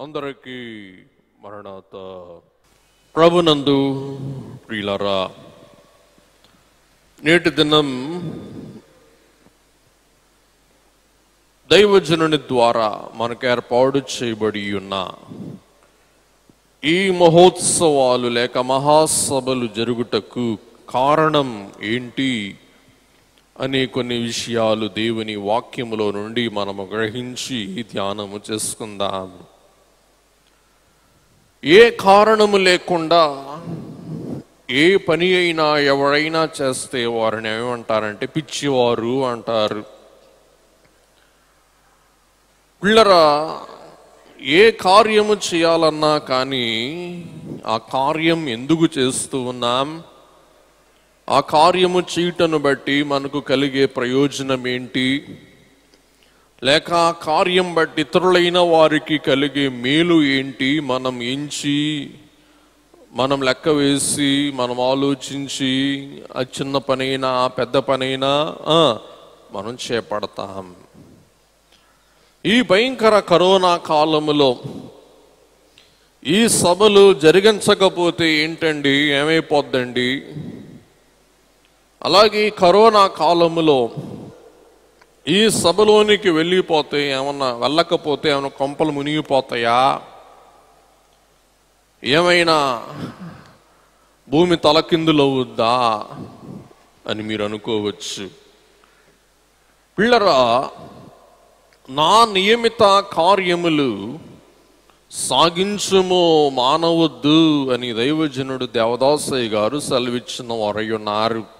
అందరికీ మరణాత. ప్రభునందు ప్రియులరా నేటి దినం దైవజనుని ద్వారా మనకు ఏర్పాటు చేయబడి ఉన్న ఈ మహోత్సవాలు లేక మహాసభలు జరుగుటకు కారణం ఏంటి అనే కొన్ని విషయాలు దేవుని వాక్యములో నుండి మనము గ్రహించి ధ్యానము చేసుకుందాం. ఏ కారణము లేకుండా ఏ పని అయినా ఎవరైనా చేస్తే వారిని ఏమంటారంటే పిచ్చివారు అంటారు. పిల్లరా ఏ కార్యము చేయాలన్నా కానీ ఆ కార్యం ఎందుకు చేస్తూ ఉన్నాం? ఆ కార్యము చేయటను బట్టి మనకు కలిగే ప్రయోజనం ఏంటి? లేక కార్యం బట్టి ఇతరులైన వారికి కలిగే మేలు ఏంటి? మనం ఎంచి మనం లెక్క వేసి మనం ఆలోచించి ఆ చిన్న పనైనా పెద్ద పనైనా మనం చేపడతాం. ఈ భయంకర కరోనా కాలములో ఈ సభలు జరిగించకపోతే ఏంటండి? ఏమైపోద్దండి? అలాగే కరోనా కాలములో ఈ సభలోనికి వెళ్ళిపోతే ఏమన్నా వెళ్ళకపోతే ఏమైనా కొంపలు మునిగిపోతాయా? ఏమైనా భూమి తలకిందులవుద్దా అని మీరు అనుకోవచ్చు. పిల్లరా నా నియమిత కార్యములు సాగించుము మానవద్దు అని దైవజనుడు దేవదాసయ్య గారు సెలవిచ్చిన వరయున్నారు ఉన్నారు.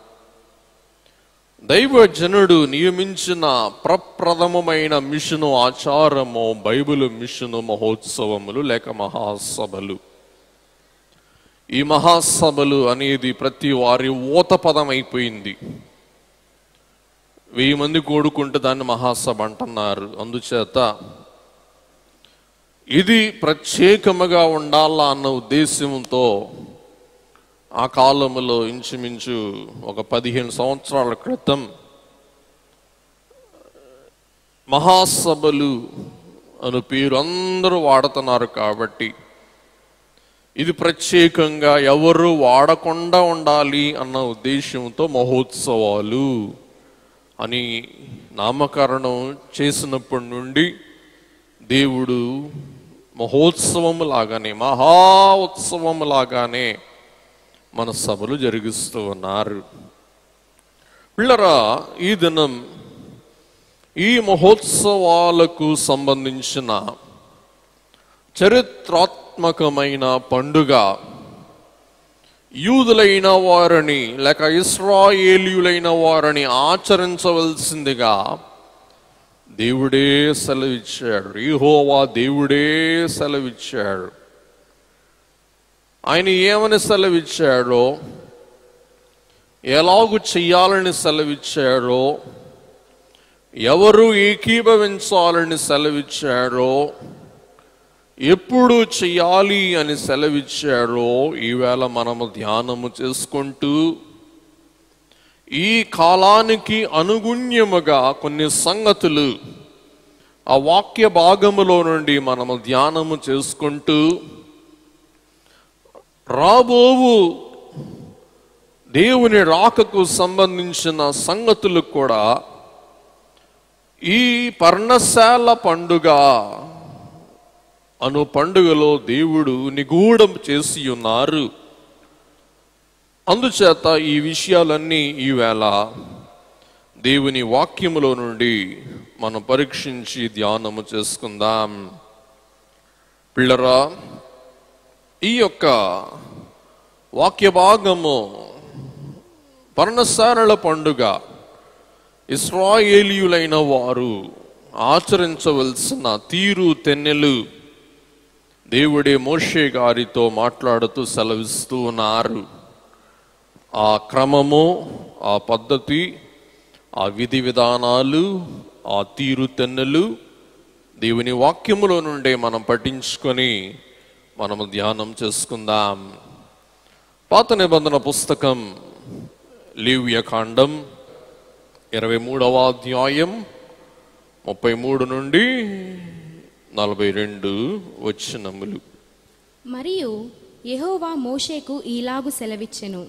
దైవజనుడు నియమించిన ప్రప్రథమమైన మిషను ఆచారము బైబిల్ మిషను మహోత్సవములు లేక మహాసభలు. ఈ మహాసభలు అనేది ప్రతి వారి ఊతపదం అయిపోయింది వెయ్యి మంది కోడుకుంటే దాన్ని మహాసభ అంటున్నారు. అందుచేత ఇది ప్రత్యేకముగా ఉండాలా అన్న ఉద్దేశంతో ఆ కాలములో ఇంచుమించు ఒక పదిహేను సంవత్సరాల క్రితం మహాసభలు అను పేరు అందరూ వాడుతున్నారు కాబట్టి ఇది ప్రత్యేకంగా ఎవరు వాడకుండా ఉండాలి అన్న ఉద్దేశంతో మహోత్సవాలు అని నామకరణం చేసినప్పటి నుండి దేవుడు మహోత్సవము లాగానే మహా ఉత్సవము లాగానే మన సభలు జరిగిస్తూ ఉన్నారు. పిల్లరా ఈ దినం ఈ మహోత్సవాలకు సంబంధించిన చరిత్రాత్మకమైన పండుగ యూదులైన వారిని లేక ఇస్రాయేలీయులైన వారిని ఆచరించవలసిందిగా దేవుడే సెలవిచ్చాడు. ఈహోవా దేవుడే సెలవిచ్చాడు. ఆయన ఏమని సెలవిచ్చాడో ఎలాగు చెయ్యాలని సెలవిచ్చాడో ఎవరు ఏకీభవించాలని సెలవిచ్చాడో ఎప్పుడు చేయాలి అని సెలవిచ్చాడో ఈవేళ మనము ధ్యానము చేసుకుంటూ ఈ కాలానికి అనుగుణ్యముగా కొన్ని సంగతులు ఆ వాక్య భాగములో నుండి మనము ధ్యానము చేసుకుంటూ రాబోవు. దేవుని రాకకు సంబంధించిన సంగతులు కూడా ఈ పర్ణశాల పండుగ అను పండుగలో దేవుడు నిగూఢం చేసి ఉన్నారు. అందుచేత ఈ విషయాలన్నీ ఈవేళ దేవుని వాక్యములో నుండి మనం పరీక్షించి ధ్యానము చేసుకుందాం. పిల్లరా ఈ యొక్క వాక్య భాగము పర్ణశాలల పండుగ. ఇస్రాయేలీయులైన వారు ఆచరించవలసిన తీరు తెన్నెలు దేవుడే మోషే గారితో మాట్లాడుతూ సెలవిస్తూ ఉన్నారు. ఆ క్రమము ఆ పద్ధతి ఆ విధి విధానాలు ఆ తీరు తెన్నెలు దేవుని వాక్యములో నుండే మనం పఠించుకొని మనము ధ్యానం చేసుకుందాం. పాత నిబంధన పుస్తకం లివ్యకాండం ఇరవై మూడవ అధ్యాయం ముప్పై మూడు నుండి నలభై రెండు వచ్చినములు మరియు యెహోవా మోషేకు ఈలాగు సెలవిచ్చెను.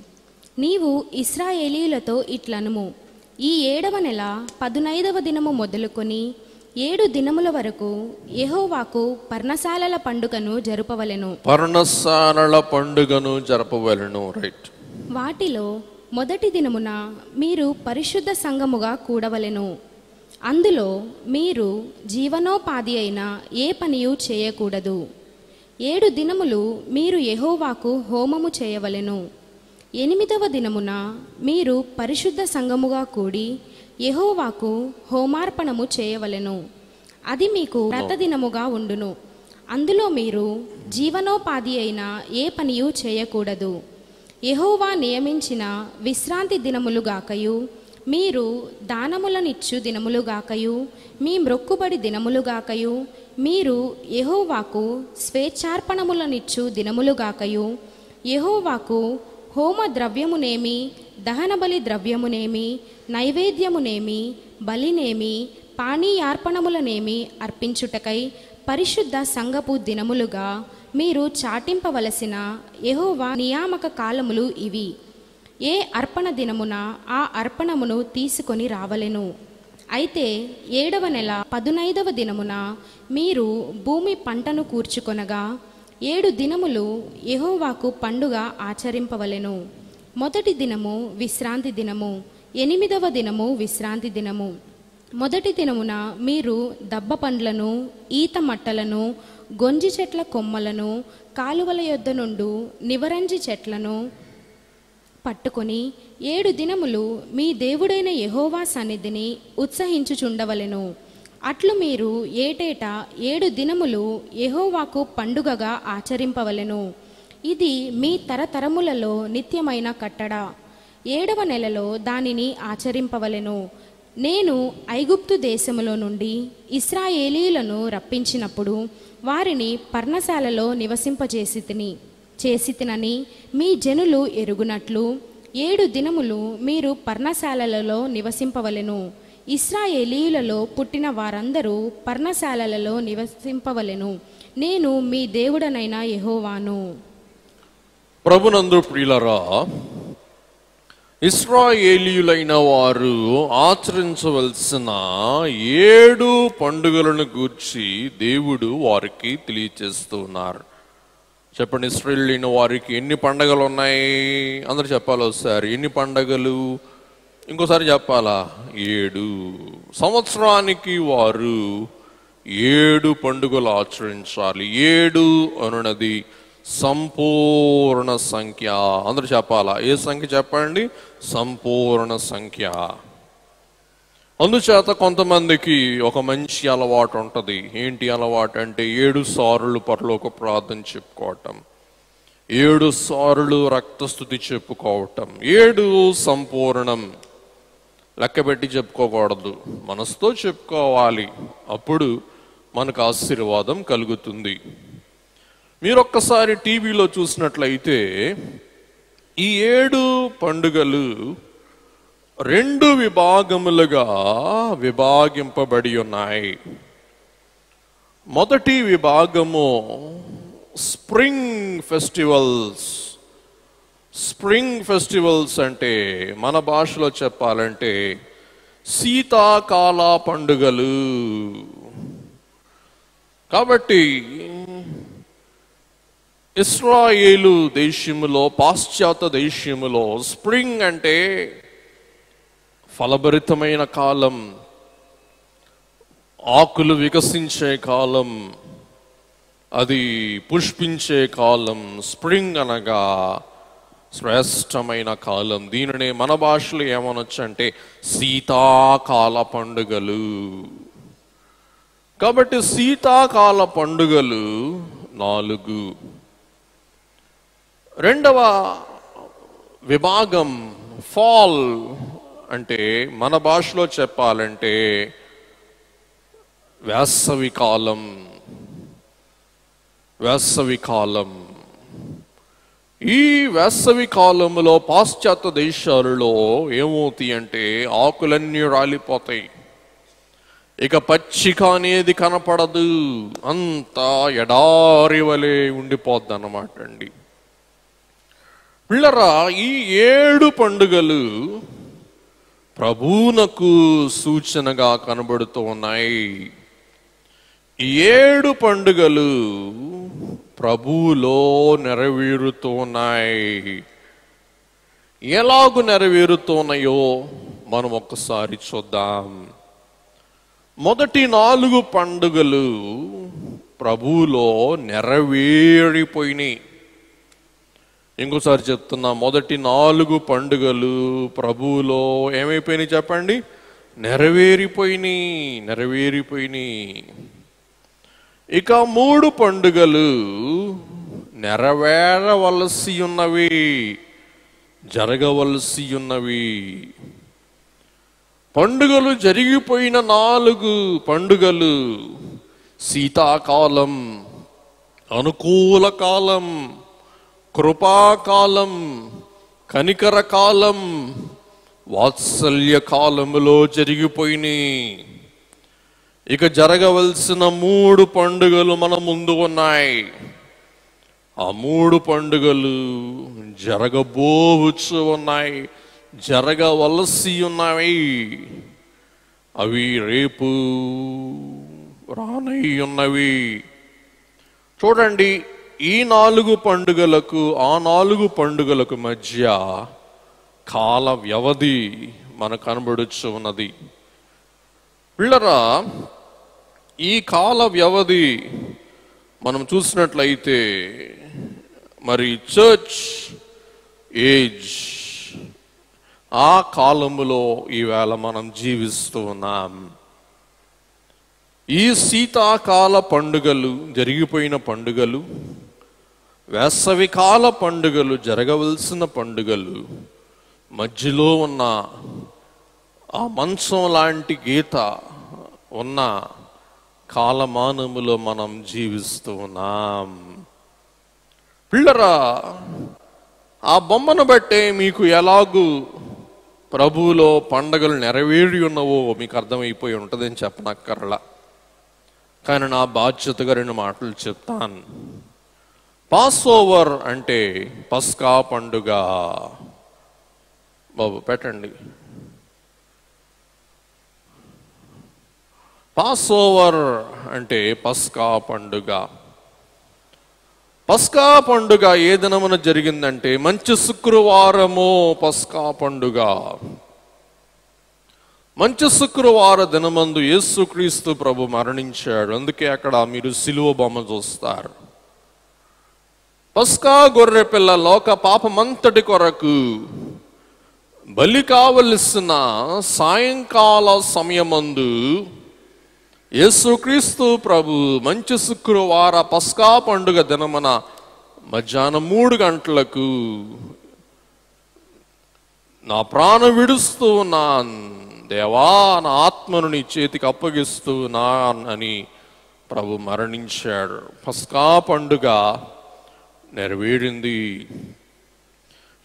నీవు ఇస్రాయేలీలతో ఇట్లనుము. ఈ ఏడవ నెల పదునైదవ దినము మొదలుకొని ఏడు దినముల వరకు యెహోవాకు పర్ణశాలల పండుగను జరుపవలెను. పర్ణశాలల పండుగను జరపవలను రైట్. వాటిలో మొదటి దినమున మీరు పరిశుద్ధ సంఘముగా కూడవలెను. అందులో మీరు జీవనోపాధి అయిన ఏ పనియు చేయకూడదు. ఏడు దినములు మీరు యెహోవాకు హోమము చేయవలెను. ఎనిమిదవ దినమున మీరు పరిశుద్ధ సంఘముగా కూడి యహోవాకు హోమార్పణము చేయవలెను. అది మీకు వ్రత ఉండును. అందులో మీరు జీవనోపాధి అయిన ఏ పనియు చేయకూడదు. యహోవా నియమించిన విశ్రాంతి దినములుగాకయు మీరు దానములనిచ్చు దినములుగాకయు మీ మ్రొక్కుబడి దినములుగాకయు మీరు యహోవాకు స్వేచ్ఛార్పణములనిచ్చు దినములుగాకయు యహోవాకు హోమ ద్రవ్యమునేమి దహనబలి ద్రవ్యమునేమి నైవేద్యమునేమి బలినేమి పానీయార్పణములనేమి అర్పించుటకై పరిశుద్ధ సంగపు దినములుగా మీరు చాటింపవలసిన యహోవా నియామక కాలములు ఇవి. ఏ అర్పణ దినమున ఆ అర్పణమును తీసుకొని రావలెను. అయితే ఏడవ నెల పదునైదవ దినమున మీరు భూమి పంటను కూర్చుకొనగా ఏడు దినములు యహోవాకు పండుగ ఆచరింపవలెను. మొదటి దినము విశ్రాంతి దినము. ఎనిమిదవ దినము విశ్రాంతి దినము. మొదటి దినమున మీరు దబ్బ పండ్లను ఈత మట్టలను గొంజి చెట్ల కొమ్మలను కాలువల యొద్ద నుండు నివరంజి చెట్లను పట్టుకొని ఏడు దినములు మీ దేవుడైన యహోవా సన్నిధిని ఉత్సహించుచుండవలెను. అట్లు మీరు ఏటేటా ఏడు దినములు యహోవాకు పండుగగా ఆచరింపవలెను. ఇది మీ తరతరములలో నిత్యమైన కట్టడ. ఏడవ నెలలో దానిని ఆచరింపవలెను. నేను ఐగుప్తు దేశములో నుండి ఇస్రాయేలీలను రప్పించినప్పుడు వారిని పర్ణశాలలో నివసింపజేసి తిని చేసి తినని మీ జనులు ఎరుగునట్లు ఏడు దినములు మీరు పర్ణశాలలలో నివసింపవలెను. ఇస్రాయేలీయులలో పుట్టిన వారందరూ పర్ణశాలలలో నివసింపవలెను. నేను మీ దేవుడనైన యెహోవాను. ప్రభునందు ప్రియులరా ఇస్రాయేలీయులైన వారు ఆచరించవలసిన ఏడు పండుగలను గూర్చి దేవుడు వారికి తెలియచేస్తున్నారు చెప్పండి ఇస్రాయేలీన వారికి ఎన్ని పండగలు ఉన్నాయి అందరు చెప్పాలి ఒకసారి? ఎన్ని పండగలు? ఇంకోసారి చెప్పాలా? ఏడు. సంవత్సరానికి వారు ఏడు పండుగలు ఆచరించాలి. ఏడు అనున్నది సంపూర్ణ సంఖ్య. అందరూ చెప్పాలా? ఏ సంఖ్య చెప్పండి? సంపూర్ణ సంఖ్య. అందుచేత కొంతమందికి ఒక మంచి అలవాటు ఉంటుంది. ఏంటి అలవాటు అంటే ఏడు సార్లు పరలోక ప్రార్థన చెప్పుకోవటం. ఏడు సార్లు రక్తస్థుతి చెప్పుకోవటం. ఏడు సంపూర్ణం. లెక్కబెట్టి చెప్పుకోకూడదు. మనసుతో చెప్పుకోవాలి. అప్పుడు మనకు ఆశీర్వాదం కలుగుతుంది. మీరు ఒక్కసారి టీవీలో చూసినట్లయితే ఈ ఏడు పండుగలు రెండు విభాగములుగా విభాగింపబడి ఉన్నాయి. మొదటి విభాగము స్ప్రింగ్ ఫెస్టివల్స్. స్ప్రింగ్ ఫెస్టివల్స్ అంటే మన భాషలో చెప్పాలంటే శీతాకాల పండుగలు. కాబట్టి ఇస్రాయేలు దేశములో పాశ్చాత్య దేశములో స్ప్రింగ్ అంటే ఫలభరితమైన కాలం ఆకులు వికసించే కాలం అది పుష్పించే కాలం స్ప్రింగ్ అనగా శ్రేష్టమైన కాలం. దీనినే మన భాషలో ఏమనొచ్చు అంటే శీతాకాల పండుగలు. కాబట్టి శీతాకాల పండుగలు నాలుగు. రెండవ విభాగం ఫాల్ అంటే మన భాషలో చెప్పాలంటే వేసవి కాలం వేసవి కాలం. ఈ వేసవి కాలంలో పాశ్చాత్య దేశాలలో ఏమవుతాయి అంటే ఆకులన్నీ రాలిపోతాయి. ఇక పచ్చిక అనేది కనపడదు. అంతా ఎడారి వలె ఉండిపోద్ది అన్నమాట అండి. పిల్లరా ఈ ఏడు పండుగలు ప్రభువునకు సూచనగా కనబడుతూ ఉన్నాయి. ఈ ఏడు పండుగలు ప్రభువులో నెరవేరుతూ ఉన్నాయి. ఎలాగు నెరవేరుతున్నాయో మనం ఒక్కసారి చూద్దాం. మొదటి నాలుగు పండుగలు ప్రభువులో నెరవేరిపోయినాయి. ఇంకోసారి చెప్తున్నా మొదటి నాలుగు పండుగలు ప్రభువులో ఏమైపోయినాయి చెప్పండి? నెరవేరిపోయినాయి నెరవేరిపోయినాయి. ఇక మూడు పండుగలు నెరవేరవలసి ఉన్నవి జరగవలసి ఉన్నవి. పండుగలు జరిగిపోయిన నాలుగు పండుగలు శీతాకాలం అనుకూల కాలం కృపాకాలం కనికర కాలం వాత్సల్య కాలములో జరిగిపోయినాయి. ఇక జరగవలసిన మూడు పండుగలు మన ముందు ఉన్నాయి. ఆ మూడు పండుగలు జరగబోవచ్చు ఉన్నాయి జరగవలసి ఉన్నాయి అవి రేపు రానయ్యున్నవి ఉన్నవి. చూడండి ఈ నాలుగు పండుగలకు ఆ నాలుగు పండుగలకు మధ్య కాల వ్యవధి మనకు కనబడుచు ఉన్నది. పిల్లరా ఈ కాల వ్యవధి మనం చూసినట్లయితే మరి చర్చ్ ఏజ్ ఆ కాలములో ఈవేళ మనం జీవిస్తూ ఉన్నాం. ఈ శీతాకాల పండుగలు జరిగిపోయిన పండుగలు వేసవికాల పండుగలు జరగవలసిన పండుగలు మధ్యలో ఉన్న ఆ మంచం లాంటి గీత ఉన్న కాలమానములో మనం జీవిస్తున్నాం పిల్లరా ఆ బొమ్మను బట్టే మీకు ఎలాగూ ప్రభువులో పండగలు నెరవేరి ఉన్నవో మీకు అర్థమైపోయి ఉంటుందని చెప్పనక్కర్లా. కానీ నా బాధ్యతగా రెండు మాటలు చెప్తాను. పాస్ ఓవర్ అంటే పస్కా పండుగ. బాబు పెట్టండి. పాస్ ఓవర్ అంటే పస్కా పండుగ. పస్కా పండుగ ఏ దినమున జరిగిందంటే మంచి శుక్రవారము పస్కా పండుగ. మంచి శుక్రవార దినమందు యేసుక్రీస్తు ప్రభు మరణించాడు. అందుకే అక్కడ మీరు సిలువ బొమ్మ చూస్తారు. పస్కా గొర్రె పిల్ల లోక పాపమంతటి కొరకు బలి కావలసిన సాయంకాల సమయమందు యేసుక్రీస్తు ప్రభు మంచి శుక్రవార పస్కా పండుగ దినమున మధ్యాహ్నం మూడు గంటలకు నా ప్రాణం విడుస్తూ నా దేవా నా ఆత్మను నీ చేతికి అప్పగిస్తూ అని ప్రభు మరణించాడు. పస్కా పండుగ నెరవేరింది.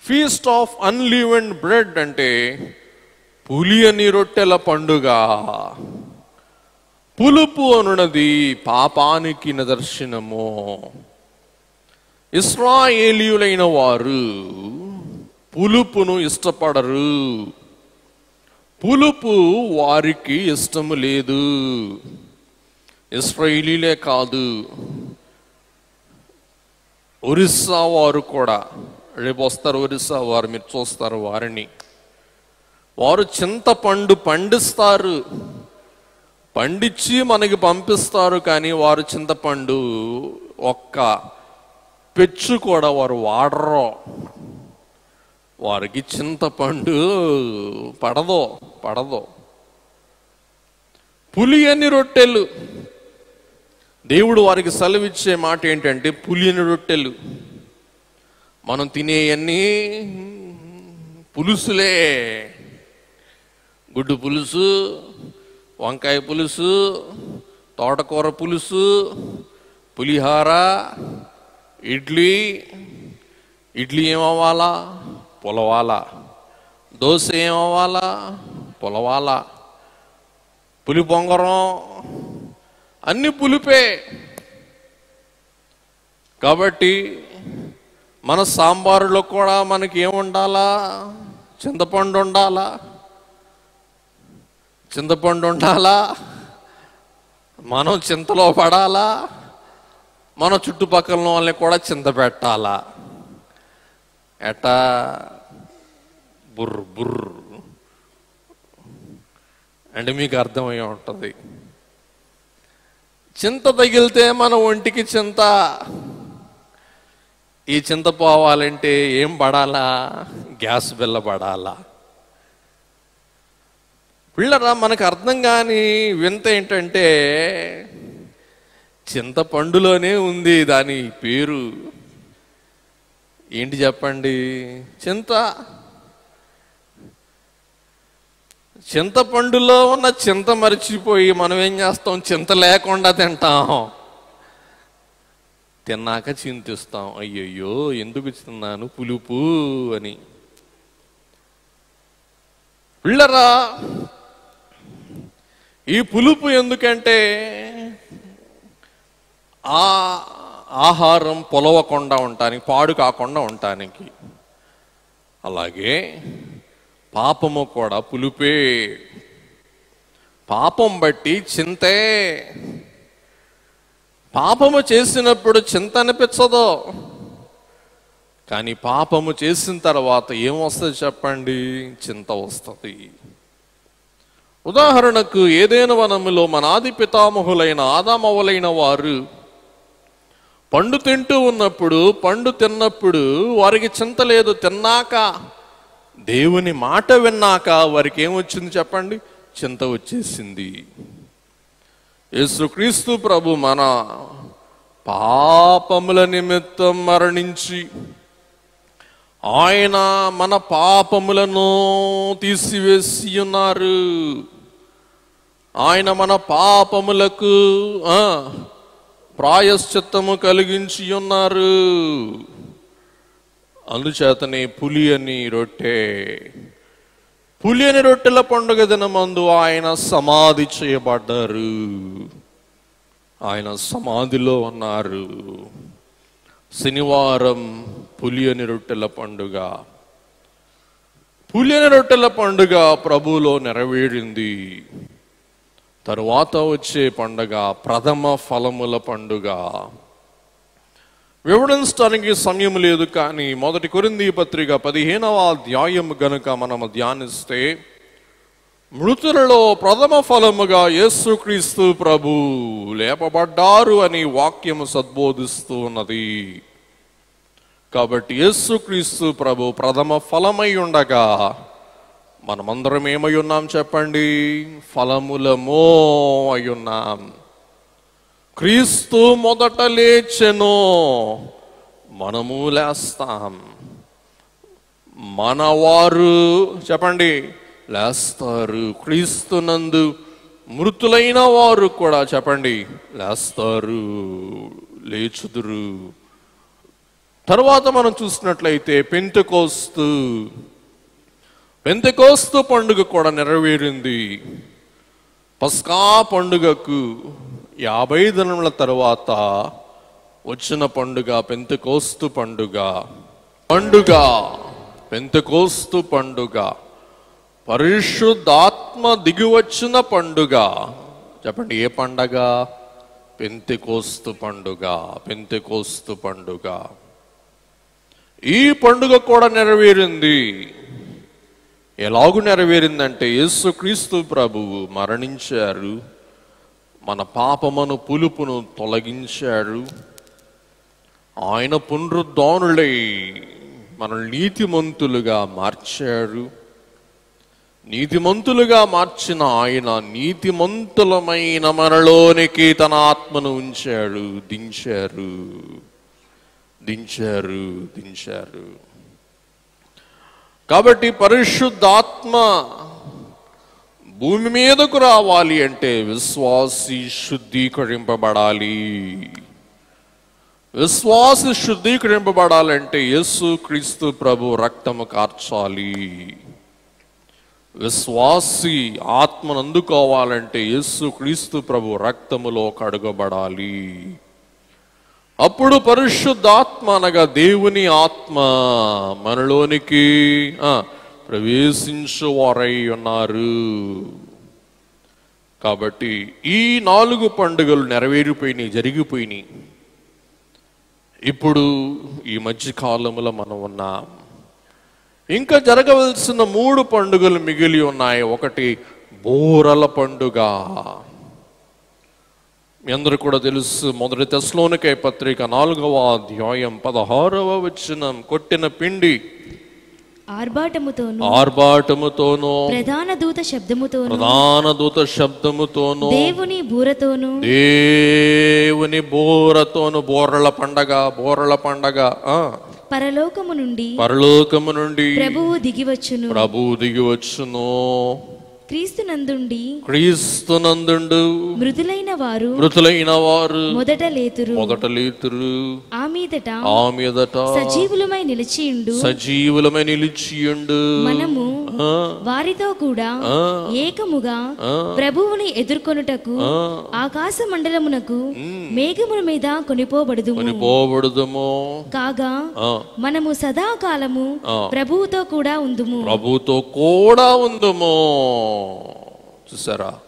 ఫీస్ట్ ఆఫ్ అన్లీవెండ్ బ్రెడ్ అంటే పులియని రొట్టెల పండుగ. పులుపు అనున్నది పాపానికి నిదర్శనము. ఇస్రాయేలీయులైన వారు పులుపును ఇష్టపడరు. పులుపు వారికి ఇష్టము లేదు. ఇస్రాయేలీలే కాదు. ఒరిస్సా వారు కూడా రేపు వస్తారు ఒరిస్సా వారు మీరు చూస్తారు వారిని. వారు చింతపండు పండిస్తారు. పండించి మనకి పంపిస్తారు కానీ వారు చింతపండు ఒక్క పెచ్చు కూడా వారు వాడరు. వారికి చింతపండు పడదో పడదో. పులియని రొట్టెలు. దేవుడు వారికి సెలవిచ్చే మాట ఏంటంటే పులియని రొట్టెలు. మనం తినేయన్నీ పులుసులే. గుడ్డు పులుసు వంకాయ పులుసు తోటకూర పులుసు పులిహార ఇడ్లీ. ఇడ్లీ ఏమవ్వాలా? పులవాలా. దోశ ఏమవ్వాలా? పులవాలా. పులి పొంగరం అన్ని పులిపే. కాబట్టి మన సాంబారులో కూడా మనకి ఏముండాలా చింతపండు ఉండాలా? చింతపండు ఉండాలా? మనం చింతలో పడాలా? మన చుట్టుపక్కల వాళ్ళని కూడా చింత పెట్టాలా? ఎటా బుర్రు బుర్ర. అంటే మీకు అర్థమై ఉంటుంది. చింత తగిలితే మన ఒంటికి చింత. ఈ చింత పోవాలంటే ఏం పడాలా? గ్యాస్ బిల్ల పడాలా? పిల్లరా మనకు అర్థం కాని వింత ఏంటంటే చింతపండులోనే ఉంది దాని పేరు. ఏంటి చెప్పండి? చింత. చింతపండులో ఉన్న చింత మరిచిపోయి మనం ఏం చేస్తాం? చింత లేకుండా తింటాం. తిన్నాక చింతిస్తాం. అయ్యయ్యో ఎందుకు తిన్నాను? పులుపు అని. ఉళ్ళరా ఈ పులుపు ఎందుకంటే ఆ ఆహారం పొలవకుండా ఉండటానికి పాడు కాకుండా ఉండటానికి. అలాగే పాపము కూడా పులుపే. పాపం బట్టి చింతే. పాపము చేసినప్పుడు చింత అనిపించదు. కానీ పాపము చేసిన తర్వాత ఏమొస్తుంది చెప్పండి? చింత వస్తుంది. ఉదాహరణకు ఏదైనా వనములో మన ఆది పితామహులైన ఆదామవులైన వారు పండు తింటూ ఉన్నప్పుడు పండు తిన్నప్పుడు వారికి చింత లేదు తిన్నాక దేవుని మాట విన్నాక వారికి ఏమొచ్చింది చెప్పండి? చింత వచ్చేసింది. యేసుక్రీస్తు ప్రభు మన పాపముల నిమిత్తం మరణించి ఆయన మన పాపములను తీసివేసి ఉన్నారు. ఆయన మన పాపములకు ప్రాయశ్చిత్తము కలిగించి ఉన్నారు. అందుచేతనే పులి అని రొట్టె. పులి అని రొట్టెల పండుగ దినమందు ఆయన సమాధి చేయబడ్డారు. ఆయన సమాధిలో ఉన్నారు. శనివారం పులి అని రొట్టెల పండుగ. పులి అని రొట్టెల పండుగ ప్రభువులో నెరవేరింది. తరువాత వచ్చే పండుగ ప్రథమ ఫలముల పండుగ. వివరించడానికి సమయం లేదు కానీ మొదటి కొరింది పత్రిక పదిహేనవ అధ్యాయం గనుక మనం ధ్యానిస్తే మృతులలో ప్రథమ ఫలముగా యేసుక్రీస్తు ప్రభు లేపబడ్డారు అని వాక్యము సద్బోధిస్తూ ఉన్నది. కాబట్టి యేసుక్రీస్తు ప్రభు ప్రథమ ఫలమై ఉండగా మనమందరం ఏమై ఉన్నాం చెప్పండి? ఫలములమో అయి ఉన్నాం. క్రీస్తు మొదట లేచెను మనము లేస్తాం. మనవారు చెప్పండి లేస్తారు. క్రీస్తునందు మృతులైన వారు కూడా చెప్పండి లేస్తారు లేచుదురు. తర్వాత మనం చూసినట్లయితే పెంతకోస్తు. పెంతకోస్తు పండుగ కూడా నెరవేరింది. పస్కా పండుగకు యాభై దినముల తర్వాత వచ్చిన పండుగ పెంతకోస్తు పండుగ. పండుగ పెంతకోస్తు పండుగ. పరిశుద్ధాత్మ దిగివచ్చిన పండుగ. చెప్పండి ఏ పండగ? పెంతెకోస్తు పండుగ పెంతెకోస్తు పండుగ. ఈ పండుగ కూడా నెరవేరింది. ఎలాగు నెరవేరిందంటే యేసుక్రీస్తు ప్రభువు మరణించారు. మన పాపమును పులుపును తొలగించాడు. ఆయన పునరుద్ధానుడై మన నీతిమంతులుగా మార్చారు నీతిమంతులుగా మార్చిన ఆయన నీతిమంతులమైన మనలోనికి తన ఆత్మను ఉంచాడు. దించారు. దించారు. దించారు. కాబట్టి పరిశుద్ధాత్మ భూమి మీదకు రావాలి అంటే విశ్వాసి శుద్ధీకరింపబడాలి. విశ్వాసి శుద్ధీకరింపబడాలంటే యేసు క్రీస్తు ప్రభు రక్తము కార్చాలి. విశ్వాసి ఆత్మను అందుకోవాలంటే యేసు క్రీస్తు ప్రభు రక్తములో కడుగబడాలి. అప్పుడు పరిశుద్ధాత్మ అనగా దేవుని ఆత్మ. మనలోనికి ప్రవేశించువారై ఉన్నారు. కాబట్టి ఈ నాలుగు పండుగలు నెరవేరిపోయినాయి జరిగిపోయినాయి. ఇప్పుడు ఈ మధ్య కాలంలో మనం ఉన్నాం. ఇంకా జరగవలసిన మూడు పండుగలు మిగిలి ఉన్నాయి. ఒకటి బోరల పండుగ. మీ అందరూ కూడా తెలుసు మొదటి తెస్లోనికై పత్రిక నాలుగవ అధ్యాయం పదహారవ వచ్చిన కొట్టిన పిండి. ఆర్భాటముతోను ఆర్భాటముతోనూ ప్రధాన దూత శబ్దముతోను ప్రధాన దూత శబ్దముతోనూ దేవుని బూరతోను దేవుని బోరతోను బోరల పండగ బోరల పండగ పరలోకము నుండి పరలోకము నుండి ప్రభువు దిగివచ్చును ప్రభు దిగి వచ్చును క్రీస్తు నందుండి క్రీస్తునందుండు. మృదులైన వారు మృతులైన వారు మొదట లేతురు. మొదట లేతురు. ఆ మీదట ఆ మీదట సజీవులమై నిలిచియుండు. సజీవులమై నిలిచియుండు. మనము వారితో కూడా ఏకముగా. ప్రభువుని ఎదుర్కొనుటకు. ఆకాశ మండలమునకు మేఘముల మీద కొనిపోబడుదుము. కొని పోబడుదము కాగా మనము సదాకాలము. ప్రభువుతో కూడా ఉందుము. ప్రభుతో కూడా ఉందము. చూసారా?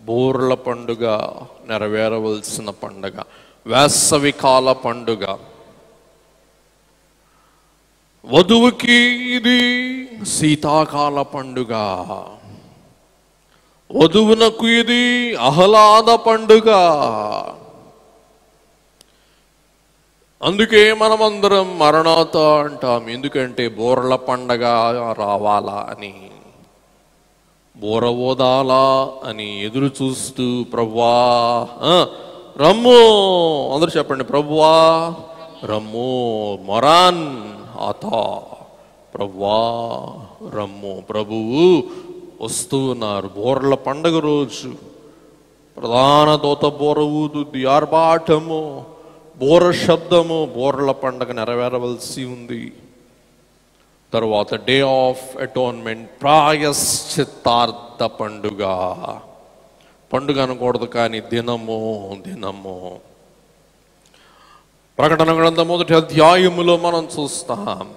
బోర్ల పండుగ నెరవేరవలసిన పండుగ వేసవి కాల పండుగ. వధువుకి ఇది శీతాకాల పండుగ. వధువునకు ఇది ఆహ్లాద పండుగ. అందుకే మనమందరం మరణాత అంటాం. ఎందుకంటే బోర్ల పండగ రావాలా అని. బోర ఓదాలా అని ఎదురు చూస్తూ ప్రవ్వా రమ్ము అందరూ చెప్పండి ప్రవ్వా రమ్ము మొరాన్ ఆతా ప్రవ్వా రమ్ము ప్రభువు వస్తూ ఉన్నారు. బోర్ల పండగ రోజు ప్రధాన దోత బోర ఊదుద్ది ఆర్భాటము బోర శబ్దము బోర్ల పండగ నెరవేరవలసి ఉంది. తర్వాత డే ఆఫ్ అటోన్మెంట్ ప్రాయశ్చిత్తార్థ పండుగ. పండుగ అనకూడదు కానీ దినము దినము. ప్రకటన గ్రంథం మొదటి అధ్యాయములో మనం చూస్తాం.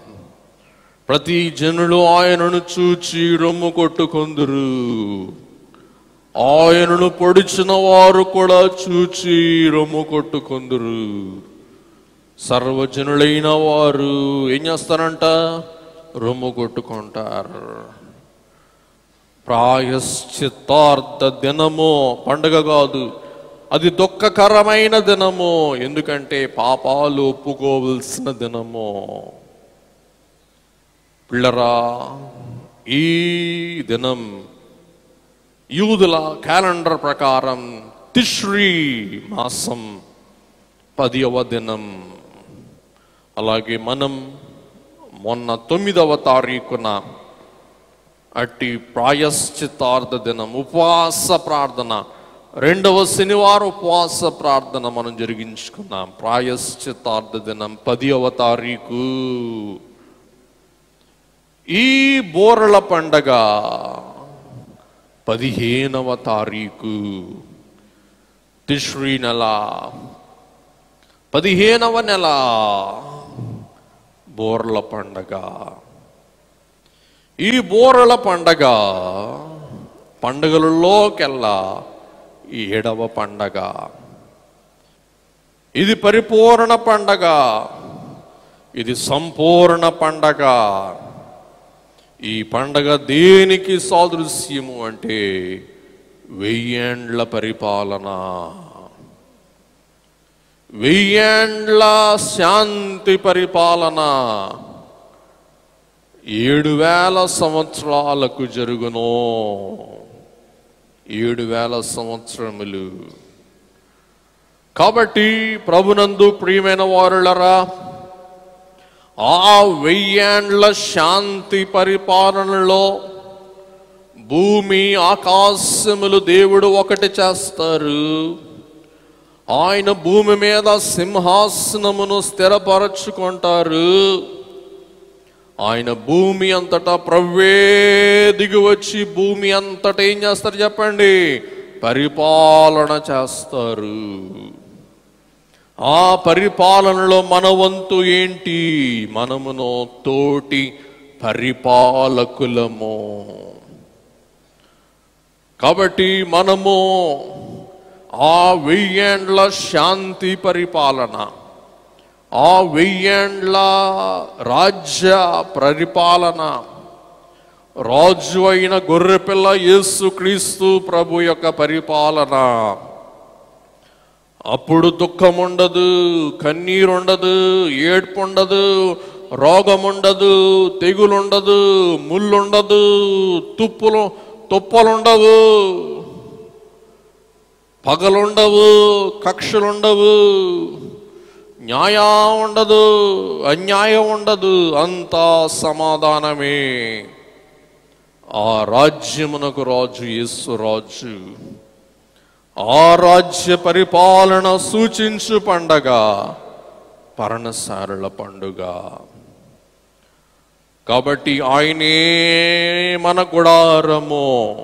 ప్రతి జనులు ఆయనను చూచి రొమ్ము కొట్టుకొందురు. ఆయనను పొడిచిన వారు కూడా చూచి రొమ్ము కొట్టుకొందురు. సర్వజనులైన వారు ఏం చేస్తారంట? రొమ్ము కొట్టుకుంటారు. ప్రాయశ్చిత్తార్థ దినము పండగ కాదు అది దుఃఖకరమైన దినము ఎందుకంటే పాపాలు ఒప్పుకోవలసిన దినము. పిల్లరా ఈ దినం యూదుల క్యాలెండర్ ప్రకారం తిశ్రీ మాసం పదివ దినం. అలాగే మనం మొన్న తొమ్మిదవ తారీఖున అట్టి ప్రాయశ్చితార్థ దినం ఉపవాస ప్రార్థన రెండవ శనివారం ఉపవాస ప్రార్థన మనం జరిగించుకున్నాం. ప్రాయశ్చితార్థ దినం పదివ తారీఖు. ఈ బోరల పండగ పదిహేనవ తారీఖు. తిశ్రీ నెల పదిహేనవ నెల. బోర్ల పండగ. ఈ బోరల పండగ పండగలలోకెల్లా ఈ ఏడవ పండగ. ఇది పరిపూర్ణ పండగ. ఇది సంపూర్ణ పండగ. ఈ పండగ దేనికి సాదృశ్యము అంటే వెయ్యేండ్ల పరిపాలన. వెయ్యేండ్ల శాంతి పరిపాలన ఏడు వేల సంవత్సరాలకు జరుగును. ఏడు వేల సంవత్సరములు. కాబట్టి ప్రభునందు ప్రియమైన వారులరా ఆ వెయ్యేండ్ల శాంతి పరిపాలనలో భూమి ఆకాశములు దేవుడు ఒకటి చేస్తారు. ఆయన భూమి మీద సింహాసనమును స్థిరపరచుకుంటారు. ఆయన భూమి అంతటా ప్రవ్వే దిగి వచ్చి భూమి అంతటా ఏం చేస్తారు చెప్పండి? పరిపాలన చేస్తారు. ఆ పరిపాలనలో మన వంతు ఏంటి? మనమును తోటి పరిపాలకులము. కాబట్టి మనము ఆ వెయ్యేండ్ల శాంతి పరిపాలన ఆ వెయ్యేండ్ల రాజ్య పరిపాలన రాజు అయిన గొర్రెపిల్ల యేసుక్రీస్తు ప్రభు యొక్క పరిపాలన. అప్పుడు దుఃఖం ఉండదు కన్నీరు ఉండదు ఏడ్పు ఉండదు రోగం ఉండదు తెగులుండదు ముళ్ళుండదు ముళ్ళు ఉండదు తుప్పులు తుప్పలుండవు. పగలుండవు కక్షలుండవు న్యాయం ఉండదు అన్యాయం ఉండదు అంతా సమాధానమే. ఆ రాజ్యమునకు రాజు యేసు రాజు. ఆ రాజ్య పరిపాలన సూచించు పండగ పరణసారుల పండుగ. కాబట్టి ఆయనే మన గుడారము.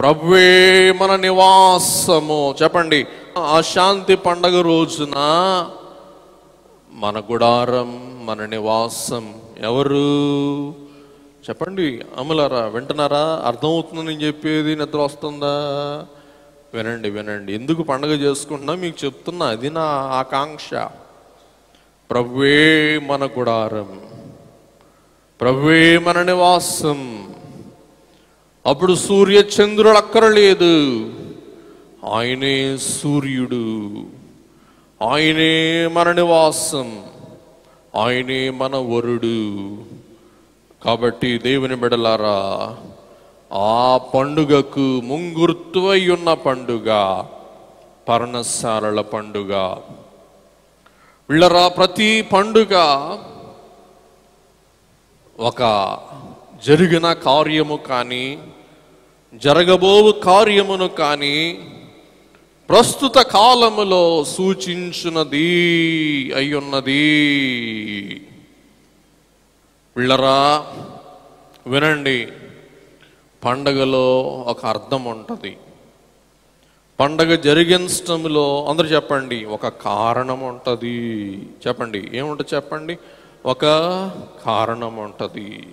ప్రభువే మన నివాసము. చెప్పండి. ఆ శాంతి పండగ రోజున మన గుడారం మన నివాసం ఎవరు? చెప్పండి. అమలారా వింటున్నారా? అర్థమవుతుందని నేను చెప్పేది నిద్ర వస్తుందా? వినండి వినండి. ఎందుకు పండగ చేసుకుంటున్నా? మీకు చెప్తున్నా. అది నా ఆకాంక్ష. ప్రభువే మన గుడారం. ప్రభువే మన నివాసం. అప్పుడు సూర్య చంద్రుడు అక్కరలేదు. ఆయనే సూర్యుడు. ఆయనే మన నివాసం. ఆయనే మన వరుడు. కాబట్టి దేవుని బిడలారా ఆ పండుగకు ముంగుర్తువై ఉన్న పండుగ పర్ణశాలల పండుగ. వీళ్ళరా ప్రతి పండుగ ఒక జరిగిన కార్యము కానీ జరగబోవు కార్యమును కానీ ప్రస్తుత కాలములో సూచించినది అయ్యున్నది. పిల్లరా వినండి పండగలో ఒక అర్థం ఉంటుంది. పండగ జరిగించడంలో అందరు చెప్పండి ఒక కారణం ఉంటుంది. చెప్పండి ఏముంటుంది చెప్పండి? ఒక కారణం ఉంటుంది.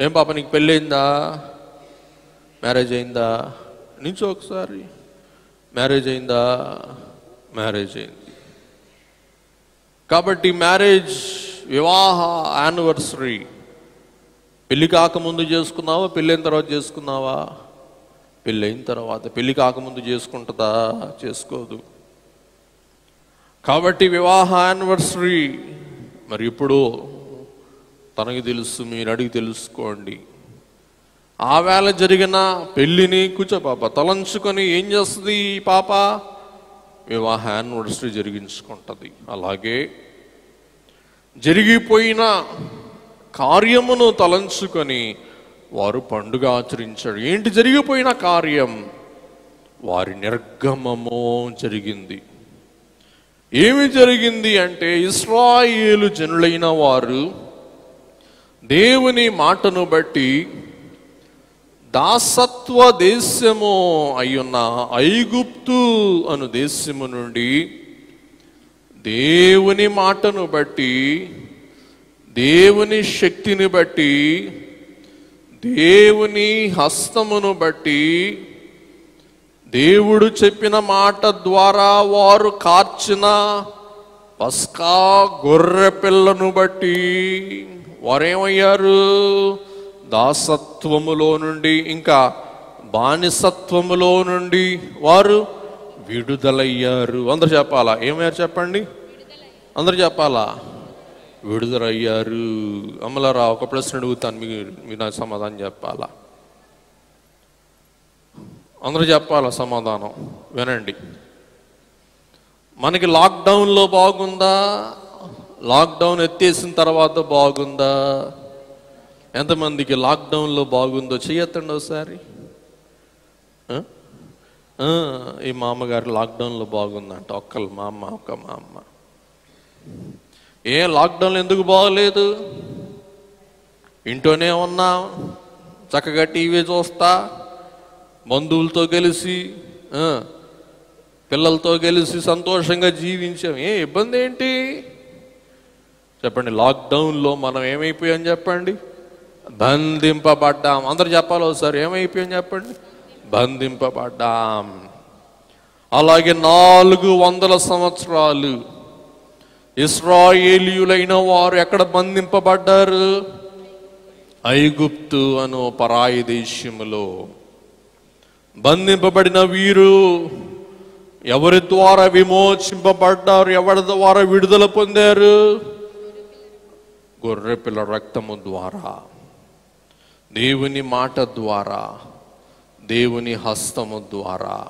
ఏం పాప నీకు పెళ్ళయిందా? మ్యారేజ్ అయిందా? నించో ఒకసారి. మ్యారేజ్ అయిందా? మ్యారేజ్ అయింది. కాబట్టి మ్యారేజ్ వివాహ యానివర్సరీ పెళ్ళి కాకముందు చేసుకున్నావా? పెళ్ళైన తర్వాత చేసుకున్నావా? పెళ్ళైన తర్వాత. పెళ్ళి కాకముందు చేసుకుంటుందా? చేసుకోదు. కాబట్టి వివాహ యానివర్సరీ మరి ఇప్పుడు తనకి తెలుసు మీరు అడిగి తెలుసుకోండి. ఆ వేళ జరిగిన పెళ్ళిని కూర్చో పాప తలంచుకొని ఏం చేస్తుంది ఈ పాప? వివాహ ఒడిసి జరిగించుకుంటుంది. అలాగే జరిగిపోయిన కార్యమును తలంచుకొని వారు పండుగ ఆచరించాడు ఏంటి జరిగిపోయిన కార్యం? వారి నిర్గమము జరిగింది. ఏమి జరిగింది అంటే ఇస్రాయేలు జనులైన వారు దేవుని మాటను బట్టి దాసత్వ దేశము అయ్యున్న ఐగుప్తు అను దేశము నుండి దేవుని మాటను బట్టి దేవుని శక్తిని బట్టి దేవుని హస్తమును బట్టి దేవుడు చెప్పిన మాట ద్వారా వారు కార్చిన పస్కా గొర్రె పిల్లను బట్టి వారేమయ్యారు? దాసత్వములో నుండి ఇంకా బానిసత్వములో నుండి వారు విడుదలయ్యారు. అందరు చెప్పాలా? ఏమయ్యారు చెప్పండి? అందరు చెప్పాలా? విడుదలయ్యారు. అమలరా ఒక ప్రశ్న అడుగుతాను. మీకు మీరు నాకు సమాధానం చెప్పాలా? అందరూ చెప్పాలా సమాధానం? వినండి. మనకి లాక్డౌన్లో బాగుందా? లాక్డౌన్ ఎత్తేసిన తర్వాత బాగుందా? ఎంతమందికి లాక్డౌన్లో బాగుందో చెయ్యొద్దండి ఒకసారి. ఈ మా అమ్మగారు లాక్డౌన్లో బాగుందంట. ఒక్కళ్ళు మా అమ్మ ఒక్క మా అమ్మ ఏ లాక్డౌన్లో ఎందుకు బాగలేదు? ఇంట్లోనే ఉన్నా చక్కగా టీవీ చూస్తా బంధువులతో కలిసి పిల్లలతో కలిసి సంతోషంగా జీవించాం. ఏ ఇబ్బంది ఏంటి? చెప్పండి లాక్డౌన్లో మనం ఏమైపోయాం చెప్పండి? బంధింపబడ్డాం. అందరు చెప్పాలి ఒకసారి ఏమైపోయాం చెప్పండి? బంధింపబడ్డాం. అలాగే నాలుగు వందల సంవత్సరాలు ఇస్రాయేలీయులైన వారు ఎక్కడ బంధింపబడ్డారు? ఐగుప్తు అను పరాయి దేశములో. బంధింపబడిన వీరు ఎవరి ద్వారా విమోచింపబడ్డారు? ఎవరి ద్వారా విడుదల పొందారు? గొర్రెపిల్ల రక్తము ద్వారా. దేవుని మాట ద్వారా. దేవుని హస్తము ద్వారా.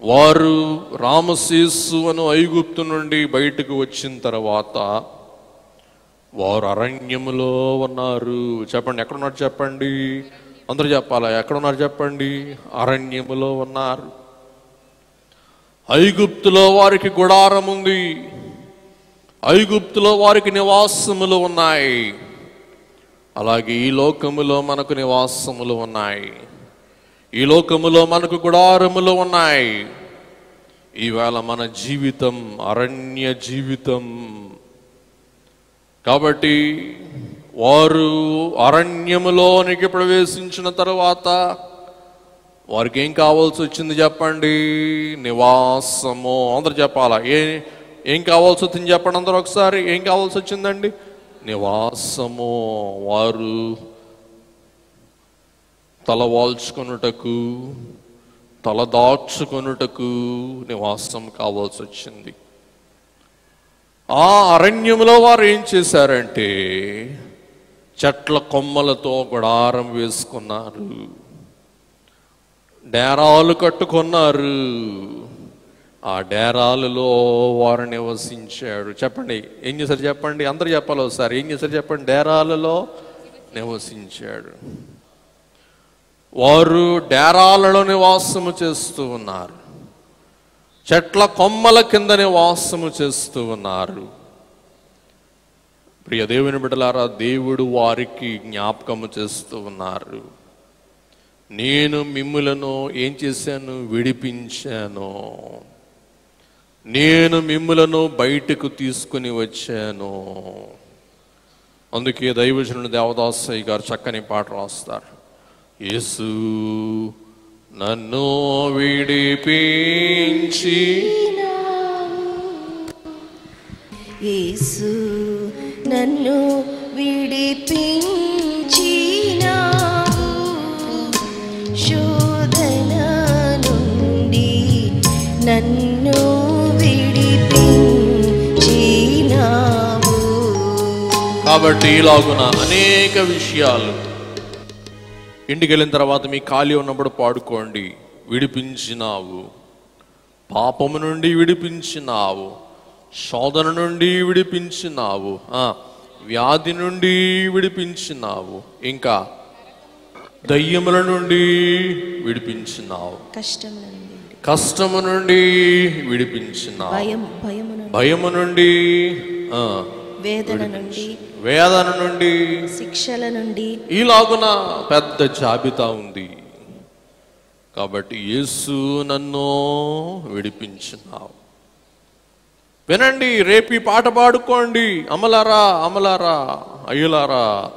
వారు రామశీస్సు అను ఐగుప్తు నుండి బయటకు వచ్చిన తర్వాత వారు అరణ్యములో ఉన్నారు. చెప్పండి ఎక్కడున్నారు చెప్పండి? అందరూ చెప్పాలా? ఎక్కడున్నారు చెప్పండి? అరణ్యములో ఉన్నారు. ఐగుప్తులో వారికి గుడారం ఉంది. ఐగుప్తులో వారికి నివాసములు ఉన్నాయి. అలాగే ఈ లోకములో మనకు నివాసములు ఉన్నాయి. ఈ లోకములో మనకు గుడారములు ఉన్నాయి. ఈవేళ మన జీవితం అరణ్య జీవితం. కాబట్టి వారు అరణ్యములోనికి ప్రవేశించిన తర్వాత వారికి ఏం కావాల్సి వచ్చింది చెప్పండి? నివాసము. అందరు చెప్పాలా? ఏ ఏం కావాల్సి వచ్చింది చెప్పండి అందరూ ఒకసారి? ఏం కావాల్సి వచ్చిందండి? నివాసము. వారు తల వాల్చుకొనుటకు తల దాచుకొనుటకు నివాసం కావాల్సి వచ్చింది. ఆ అరణ్యంలో వారు ఏం చేశారంటే చెట్ల కొమ్మలతో గుడారం వేసుకున్నారు. డేరాలు కట్టుకున్నారు. ఆ డేరాలలో వారు నివసించాడు చెప్పండి ఏం చేశారు చెప్పండి? అందరు చెప్పాలి ఒకసారి. ఏం చేశారు చెప్పండి? డేరాలలో నివసించాడు. వారు డేరాలలో నివాసము చేస్తూ ఉన్నారు. చెట్ల కొమ్మల కింద నివాసము చేస్తూ ఉన్నారు. ప్రియ దేవుని బిడ్డలారా దేవుడు వారికి జ్ఞాపకము చేస్తూ ఉన్నారు. నేను మిమ్ములను ఏం చేశాను? విడిపించాను. నేను మిమ్ములను బయటకు తీసుకుని వచ్చాను. అందుకే దైవజనుడు దేవదాసయ్య గారు చక్కని పాట రాస్తారు. యేసు నన్ను విడిపించి యేసు నన్ను విడిపించి కాబట్టి ఇలాగున అనేక విషయాలు. ఇంటికి వెళ్ళిన తర్వాత మీ ఖాళీ ఉన్నప్పుడు పాడుకోండి. విడిపించినావు. పాపము నుండి విడిపించినావు. శోధన నుండి విడిపించినావు. వ్యాధి నుండి విడిపించినావు. ఇంకా దయ్యముల నుండి విడిపించినావు. కష్టము నుండి విడిపించినావు. భయం భయము నుండి వేదన నుండి వేదన నుండి శిక్షల నుండి ఈలాగున పెద్ద జాబితా ఉంది. కాబట్టి యేసు నన్ను విడిపించినావు. వినండి రేపు పాట పాడుకోండి. అమలారా అమలారా అయ్యులారా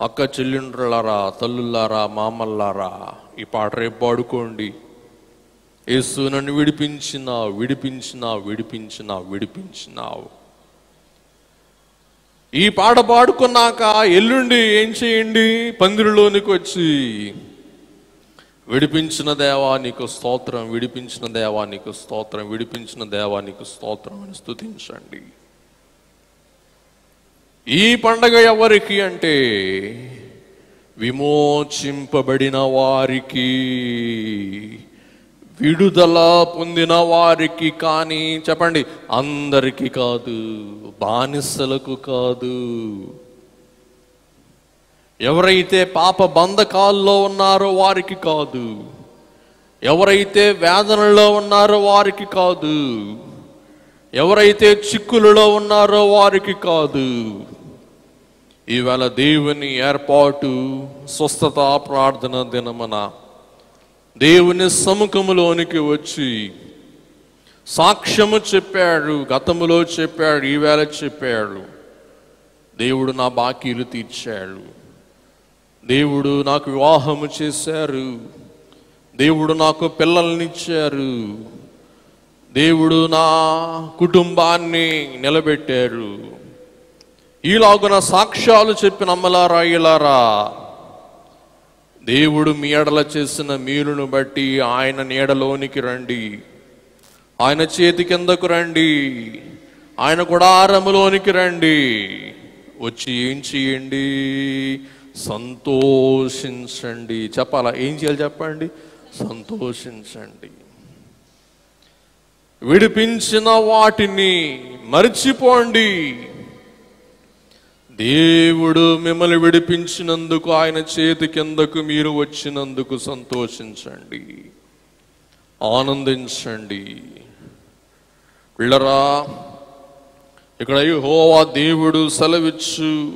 అక్క చెల్లిండ్రులారా తల్లులారా మామల్లారా ఈ పాట రేపు పాడుకోండి. యేసు నన్ను విడిపించినావు విడిపించినావు విడిపించినావు విడిపించినావు. ఈ పాట పాడుకున్నాక ఎల్లుండి ఏం చేయండి? పందిరిలోనికి వచ్చి. విడిపించిన దేవా నీకు స్తోత్రం విడిపించిన దేవా నీకు స్తోత్రం విడిపించిన దేవా నీకు స్తోత్రం అని స్థుతించండి ఈ పండగ ఎవరికి అంటే విమోచింపబడిన వారికి. విడుదల పొందిన వారికి కానీ చెప్పండి అందరికీ కాదు బానిసలకు కాదు. ఎవరైతే పాప బంధకాల్లో ఉన్నారో వారికి కాదు. ఎవరైతే వేదనలో ఉన్నారో వారికి కాదు. ఎవరైతే చిక్కులలో ఉన్నారో వారికి కాదు. ఈవేళ దేవుని ఏర్పాటు స్వస్థత ప్రార్థన దినమన దేవుని సముఖములోనికి వచ్చి సాక్ష్యము చెప్పాడు గతములో చెప్పాడు ఈవేళ చెప్పాడు. దేవుడు నా బాకీలు తీర్చాడు. దేవుడు నాకు వివాహము చేశారు. దేవుడు నాకు పిల్లల్నిచ్చారు దేవుడు నా కుటుంబాన్ని నిలబెట్టారు. ఈలాగున సాక్ష్యాలు చెప్పిన అమ్మలారా ఇలారా దేవుడు మీ ఎడల చేసిన మీరును బట్టి ఆయన నీడలోనికి రండి. ఆయన చేతి కిందకు రండి. ఆయన గుడారములోనికి రండి. వచ్చి ఏం చేయండి? సంతోషించండి. చెప్పాలా? ఏం చేయాలి చెప్పండి? సంతోషించండి. విడిపించిన వాటిని మర్చిపోండి. దేవుడు మిమ్మల్ని విడిపించినందుకు ఆయన చేతి కిందకు మీరు వచ్చినందుకు సంతోషించండి. ఆనందించండి. పిల్లరా ఇక్కడ హోవా దేవుడు సెలవిచ్చు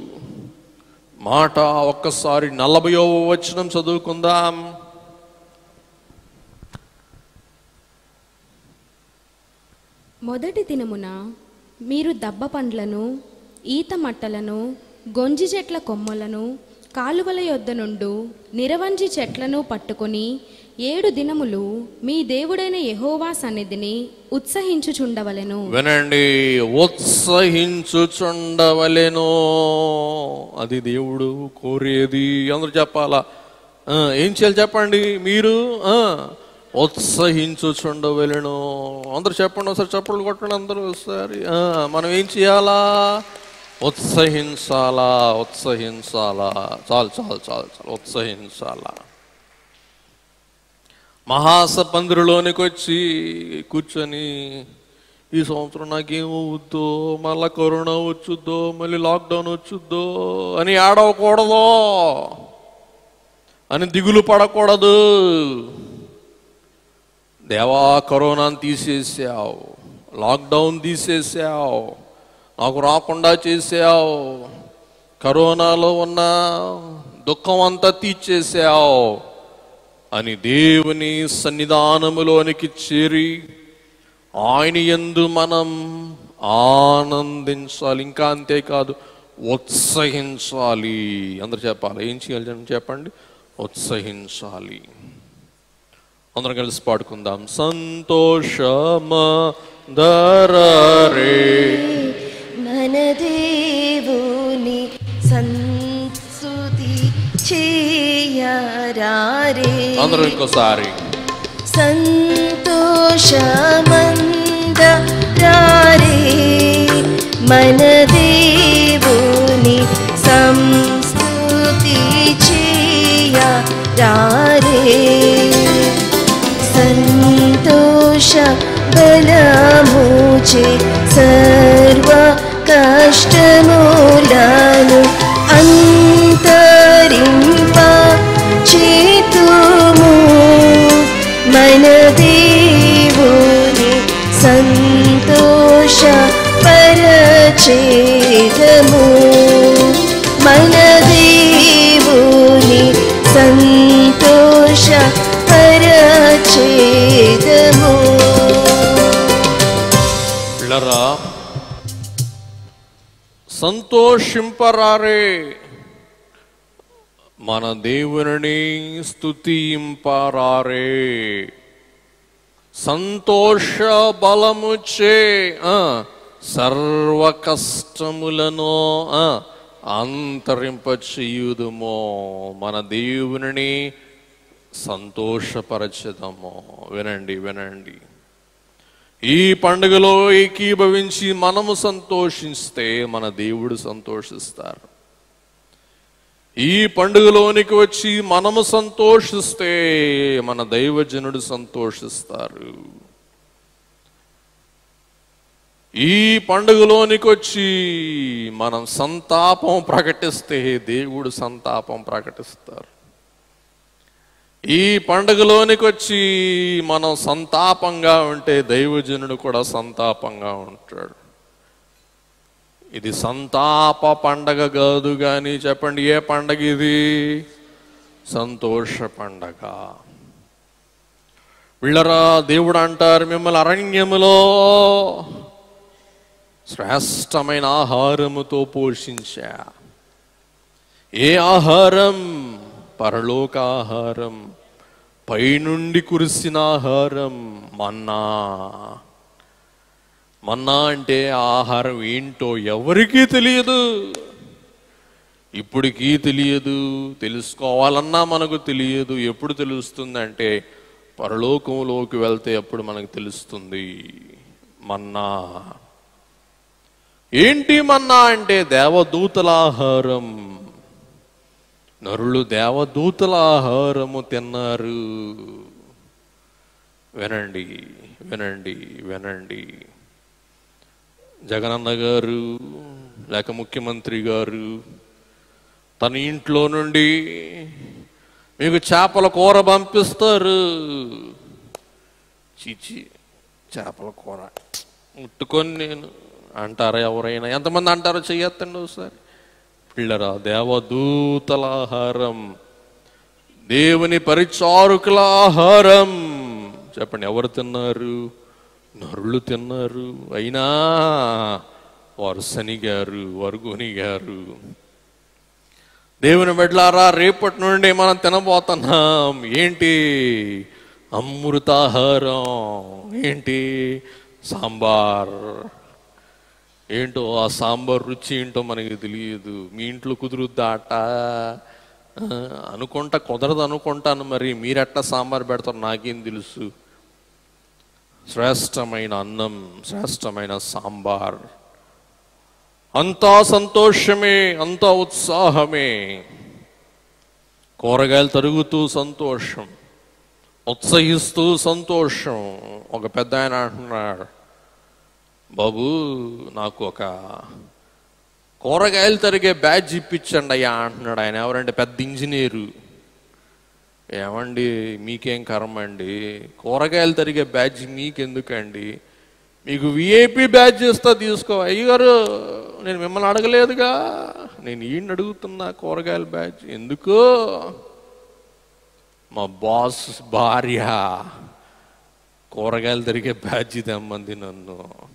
మాట ఒక్కసారి నలభయో వచనం చదువుకుందాం. మొదటి దినమున మీరు దబ్బ పండ్లను ఈత మట్టలను గొంజి చెట్ల కొమ్మలను కాలువల యొద్ద నుండు నిరవంజి చెట్లను పట్టుకొని ఏడు దినములు మీ దేవుడైన యహోవా సన్నిధిని ఉత్సహించుచుండవలెను. వినండి ఉత్సహించుచుండవలెను. అది దేవుడు కోరేది. అందరూ చెప్పాలా? ఏం చేయాలి చెప్పండి? మీరు ఉత్సహించుచుండవలెను. అందరూ చెప్పండి ఒకసారి చప్పట్లు కొట్టండి అందరూ ఒకసారి. మనం ఏం చేయాలా? ఉత్సహించాలా ఉత్సహించాలా. చాలు చాలు చాలు చాలు ఉత్సహించాలా. మహాసపందిరిలోనికి వచ్చి కూర్చొని ఈ సంవత్సరం నాకేమవుద్దో మళ్ళా కరోనా వచ్చుద్దో మళ్ళీ లాక్డౌన్ వచ్చుద్దో అని ఆడవకూడదు అని దిగులు పడకూడదు. దేవా కరోనాను తీసేసావు లాక్డౌన్ తీసేసావు నాకు రాకుండా చేసావు కరోనాలో ఉన్న దుఃఖం అంతా తీర్చేసావు అని దేవుని సన్నిధానములోనికి చేరి ఆయన ఎందు మనం ఆనందించాలి. ఇంకా అంతేకాదు ఉత్సహించాలి. అందరు చెప్పాలి. ఏం చేయాలి అని చెప్పండి? ఉత్సహించాలి. అందరం కలిసి పాడుకుందాం. సంతోషమా దరే మన దేవుని సంస్తుతి చేయరారే అందరూ ఇంకోసారి సంతోషమందరారే మన దేవుని సంస్తుతి చేయరారే సంతోష బలముచే సర్వ ष्टमूलान् अन्तरि సంతోషింపరారే. మన దేవుని స్తుతింపరారే. సంతోష బలముచే ఆ, సర్వ కష్టములను అంతరింపచేయుదుమో. మన దేవుని సంతోషపరచదము. వినండి వినండి. ఈ పండుగలో ఏకీభవించి మనము సంతోషిస్తే మన దేవుడు సంతోషిస్తారు. ఈ పండుగలోనికి వచ్చి మనము సంతోషిస్తే మన దైవజనుడు సంతోషిస్తారు. ఈ పండుగలోనికి వచ్చి మనం సంతాపం ప్రకటిస్తే దేవుడు సంతాపం ప్రకటిస్తారు. ఈ పండుగలోనికి వచ్చి మనం సంతాపంగా ఉంటే దైవజనుడు కూడా సంతాపంగా ఉంటాడు. ఇది సంతాప పండగ కాదు కానీ చెప్పండి ఏ పండగ ఇది? సంతోష పండగ. వీళ్ళరా దేవుడు అంటారు మిమ్మల్ని అరణ్యములో శ్రేష్టమైన ఆహారముతో పోషించా. ఏ ఆహారం? పరలోకాహారం పైనుండి కురిసిన ఆహారం మన్నా. మన్నా అంటే ఆహారం ఏంటో ఎవరికీ తెలియదు. ఇప్పటికీ తెలియదు తెలుసుకోవాలన్నా మనకు తెలియదు. ఎప్పుడు తెలుస్తుంది అంటే పరలోకంలోకి వెళ్తే అప్పుడు మనకు తెలుస్తుంది. మన్నా. ఏంటి మన్నా అంటే దేవదూతల ఆహారం నరులు దేవదూతల ఆహారము తిన్నారు. వినండి వినండి వినండి. జగనన్న గారు లేక ముఖ్యమంత్రి గారు తన ఇంట్లో నుండి మీకు చేపల కూర పంపిస్తారు. చిచి చేపల కూర ముట్టుకొని నేను. అంటారా ఎవరైనా? ఎంతమంది అంటారో చెయ్యొద్దండి ఒకసారి. పిల్లరా దేవదూతల ఆహారం దేవుని పరిచారుకుల ఆహారం చెప్పండి ఎవరు తిన్నారు? నరులు తిన్నారు. అయినా వారు శనిగారు వారు కొనిగారు దేవుని బిడ్డలారా రేపటి నుండి మనం తినబోతున్నాం. ఏంటి? అమృతాహారం. ఏంటి? సాంబార్. ఏంటో ఆ సాంబార్ రుచి ఏంటో మనకి తెలియదు. మీ ఇంట్లో కుదురుద్దాట. ఆ, అనుకుంటా కుదరదు అనుకుంటాను మరి. మీరెట్లా సాంబార్ పెడతారు నాకేం తెలుసు. శ్రేష్టమైన అన్నం శ్రేష్టమైన సాంబార్. అంతా సంతోషమే అంతా ఉత్సాహమే. కూరగాయలు తరుగుతూ సంతోషం ఉత్సహిస్తూ సంతోషం. ఒక పెద్ద ఆయన అంటున్నాడు. బాబు నాకు ఒక కూరగాయలు తరిగే బ్యాచ్ ఇప్పించండి అయ్యా అంటున్నాడు ఆయన. ఎవరంటే పెద్ద ఇంజనీరు. ఏమండి? మీకేం కర్మ అండి? కూరగాయలు తరిగే బ్యాచ్ మీకెందుకండి? మీకు విఐపి బ్యాచ్ ఇస్తా తీసుకో. అయ్యగారు నేను మిమ్మల్ని అడగలేదుగా. నేను ఈయన అడుగుతున్నా కూరగాయల బ్యాచ్ ఎందుకు? మా బాస్ భార్య కూరగాయలు తిరిగే బ్యాచ్ తెమ్మంది నన్ను.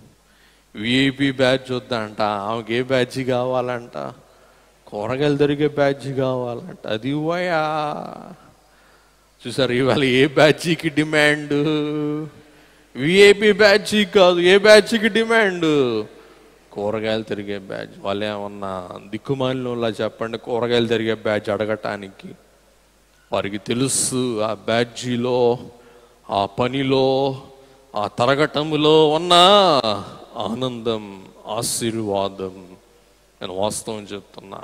విఐపి బ్యాచ్ వద్దంట ఆమెకి ఏ బ్యాచ్ కావాలంట? కూరగాయలు తిరిగే బ్యాచ్ కావాలంట. అది ఇవ్వయా? చూసారు ఇవాళ ఏ బ్యాచ్కి డిమాండ్ విఐపి బ్యాచ్ కాదు ఏ బ్యాచ్కి డిమాండ్ కూరగాయలు తిరిగే బ్యాచ్ వాళ్ళు ఏమన్నా దిక్కుమాలినలా చెప్పండి కూరగాయలు తిరిగే బ్యాచ్ అడగటానికి. వారికి తెలుసు ఆ బ్యాడ్జీలో ఆ పనిలో ఆ తరగటంలో ఉన్న ఆనందం ఆశీర్వాదం నేను వాస్తవం చెప్తున్నా.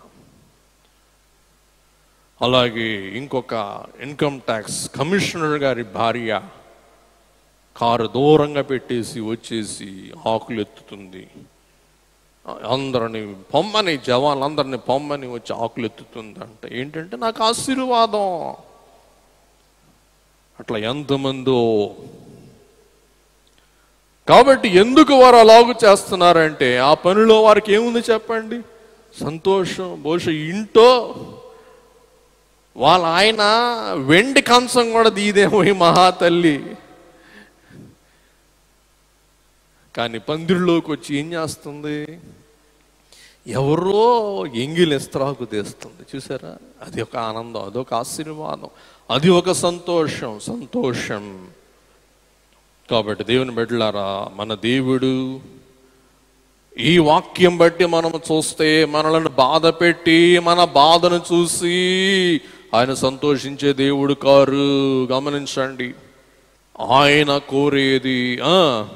అలాగే ఇంకొక ఇన్కమ్ ట్యాక్స్ కమిషనర్ గారి భార్య కారు దూరంగా పెట్టేసి వచ్చేసి ఆకులు ఎత్తుతుంది అందరిని పొమ్మని జవాన్లందరిని పొమ్మని వచ్చి ఆకులు ఎత్తుతుంది అంటే ఏంటంటే నాకు ఆశీర్వాదం. అట్లా ఎంతమందో కాబట్టి ఎందుకు వారు అలాగు చేస్తున్నారంటే ఆ పనిలో వారికి ఏముంది చెప్పండి? సంతోషం. బహుశా ఇంటో వాళ్ళ ఆయన వెండి కంచం కూడా దీదేమో ఈ మహాతల్లి. కానీ పందిరిలోకి వచ్చి ఏం చేస్తుంది? ఎవరో ఎంగిలి ఇస్త్రాకు తీస్తుంది. చూసారా? అది ఒక ఆనందం అదొక ఆశీర్వాదం అది ఒక సంతోషం. సంతోషం. కాబట్టి దేవుని బిడ్డలారా మన దేవుడు ఈ వాక్యం బట్టి మనం చూస్తే మనలను బాధ పెట్టి మన బాధను చూసి ఆయన సంతోషించే దేవుడు కారు. గమనించండి. ఆయన కోరేది ఆ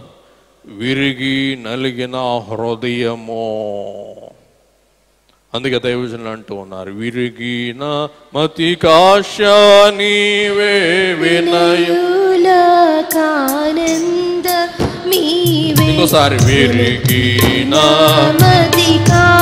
విరిగి నలిగిన హృదయమో. అందుకే దైవజనులు అంటూ ఉన్నారు విరిగిన మతి కాశ నీవే వినయం. మీవే ఇంకోసారి విరిగిన మది కాసనీవే వినయులకానంద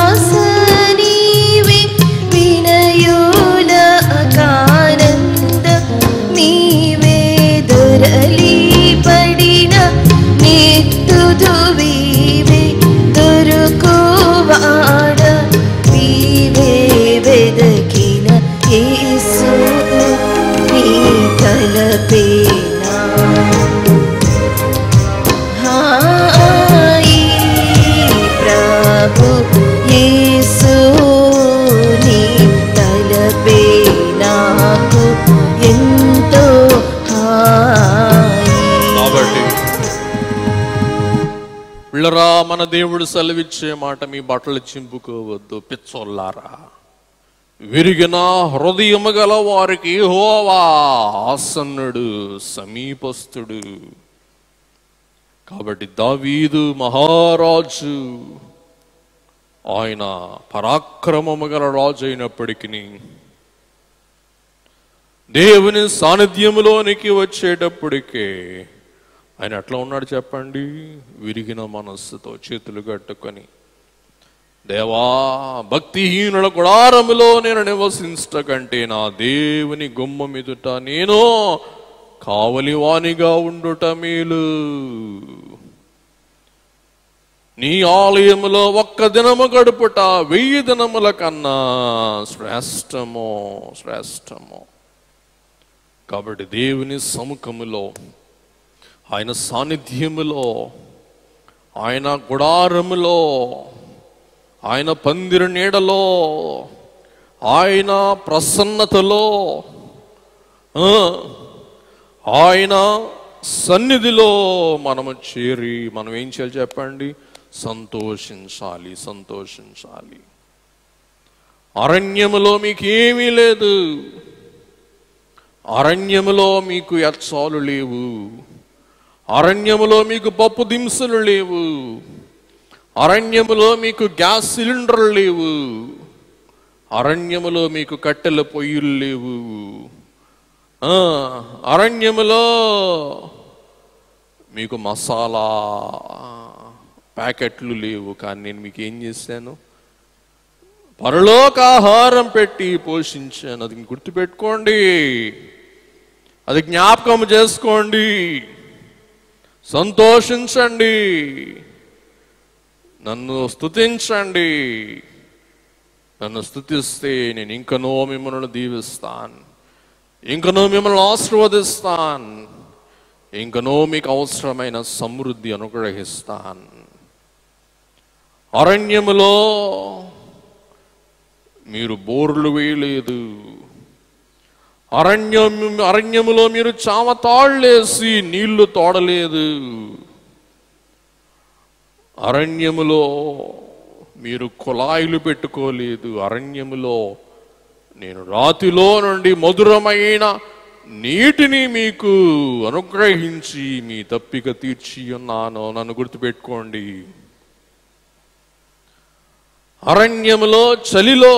పిల్లరా మన దేవుడు సెలవిచ్చే మాట మీ బట్టలు చింపుకోవద్దు పిచ్చోళ్ళారా. విరిగిన హృదయము గల వారికి హోవా ఆసన్నుడు సమీపస్థుడు. కాబట్టి దావీదు మహారాజు ఆయన పరాక్రమము గల రాజు అయినప్పటికీ దేవుని సాన్నిధ్యములోనికి వచ్చేటప్పటికే ఆయన ఎట్లా ఉన్నాడు చెప్పండి? విరిగిన మనస్సుతో చేతులు కట్టుకొని దేవా భక్తిహీనుల గుడారములో నేను నివసించట కంటే నా దేవుని గుమ్మ ఎదుట నేను కావలివానిగా ఉండుట మేలు. నీ ఆలయములో ఒక్క దినము గడుపుట వెయ్యి దినముల కన్నా శ్రేష్టమో శ్రేష్టమో. కాబట్టి దేవుని సముఖములో ఆయన సాన్నిధ్యములో ఆయన గుడారములో ఆయన పందిరి నీడలో ఆయన ప్రసన్నతలో ఆయన సన్నిధిలో మనము చేరి మనం ఏం చేయాలి చెప్పండి? సంతోషించాలి సంతోషించాలి. అరణ్యములో మీకేమీ లేదు. అరణ్యములో మీకు ఎచ్చాలు లేవు. అరణ్యములో మీకు పప్పు దింసులు లేవు. అరణ్యములో మీకు గ్యాస్ సిలిండర్లు లేవు. అరణ్యములో మీకు కట్టెల పొయ్యిలు లేవు. అరణ్యములో మీకు మసాలా ప్యాకెట్లు లేవు. కానీ నేను మీకు ఏం చేశాను? పరలోకాహారం పెట్టి పోషించాను. అది గుర్తుపెట్టుకోండి. అది జ్ఞాపకం చేసుకోండి. సంతోషించండి. నన్ను స్థుతించండి నన్ను స్థుతిస్తే నేను ఇంకనో మిమ్మల్ని దీవిస్తాను. ఇంకనో మిమ్మల్ని ఆశీర్వదిస్తాను. ఇంకనో మీకు అవసరమైన సమృద్ధి అనుగ్రహిస్తాను. అరణ్యములో మీరు బోర్లు వేయలేదు. అరణ్యం అరణ్యములో మీరు చామ తాళ్ళేసి నీళ్ళు తోడలేదు. అరణ్యములో మీరు కుళాయిలు పెట్టుకోలేదు. అరణ్యములో నేను రాతిలో నుండి మధురమైన నీటిని మీకు అనుగ్రహించి మీ తప్పిక తీర్చి ఉన్నాను నన్ను గుర్తుపెట్టుకోండి. అరణ్యములో చలిలో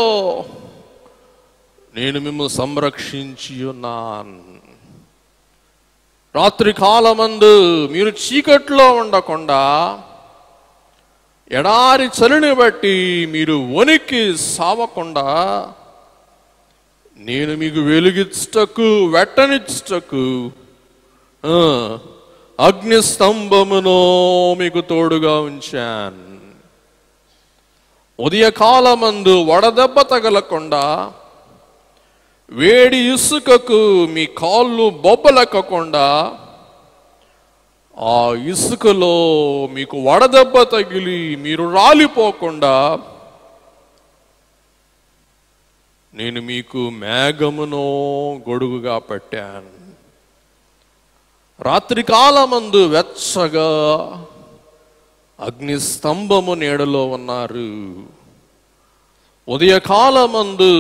నేను మిమ్మల్ని సంరక్షించి ఉన్నాను రాత్రి కాలమందు మీరు చీకట్లో ఉండకుండా ఎడారి చలిని బట్టి మీరు వణికి సావకుండా నేను మీకు వెలుగిచ్చటకు వెట్టనిచ్చటకు అగ్నిస్తంభమును మీకు తోడుగా ఉంచాను. ఉదయకాలమందు వడదెబ్బ తగలకుండా వేడి ఇసుకకు మీ కాళ్ళు బొబ్బలెక్కకుండా ఆ ఇసుకలో మీకు వడదెబ్బ తగిలి మీరు రాలిపోకుండా నేను మీకు మేఘమును గొడుగుగా పెట్టాను. రాత్రికాలమందు వెచ్చగా అగ్నిస్తంభము నీడలో ఉన్నారు. ఉదయకాలమందు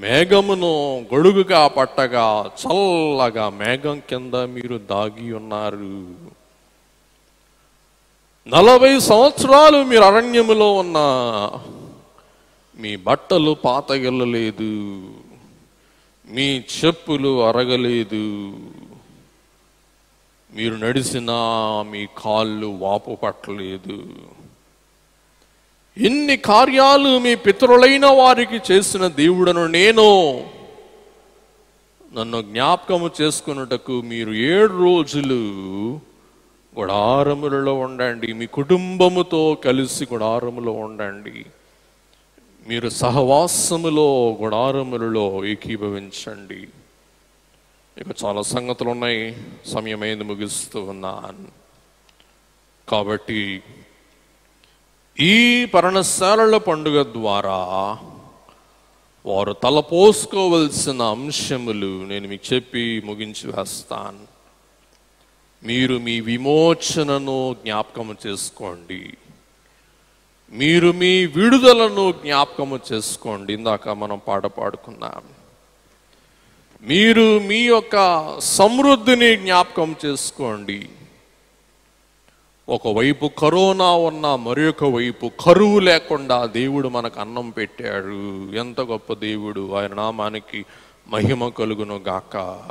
మేఘమును గొడుగుగా పట్టగా చల్లగా మేఘం కింద మీరు దాగి ఉన్నారు. నలభై సంవత్సరాలు మీరు అరణ్యములో ఉన్న మీ బట్టలు పాతగిల్లలేదు మీ చెప్పులు అరగలేదు. మీరు నడిచినా మీ కాళ్ళు వాపు పట్టలేదు. ఇన్ని కార్యాలు మీ పితరులైన వారికి చేసిన దేవుడను నేను నన్ను జ్ఞాపకము చేసుకున్నటకు మీరు ఏడు రోజులు గుడారములలో ఉండండి. మీ కుటుంబముతో కలిసి గుడారములో ఉండండి. మీరు సహవాసములో గుడారములలో ఏకీభవించండి. ఇక చాలా సంగతులు ఉన్నాయి సమయమైంది ముగిస్తూ ఉన్నాను. కాబట్టి ఈ పర్ణశాలల పండుగ ద్వారా వారు తలపోసుకోవలసిన అంశములు నేను మీకు చెప్పి ముగించి వేస్తాను. మీరు మీ విమోచనను జ్ఞాపకము చేసుకోండి. మీరు మీ విడుదలను జ్ఞాపకము చేసుకోండి. ఇందాక మనం పాట పాడుకున్నాం. మీరు మీ యొక్క సమృద్ధిని జ్ఞాపకం చేసుకోండి. ఒకవైపు కరోనా ఉన్న మరొక వైపు కరువు లేకుండా దేవుడు మనకు అన్నం పెట్టాడు. ఎంత గొప్ప దేవుడు. ఆయన నామానికి మహిమ కలుగును గాక.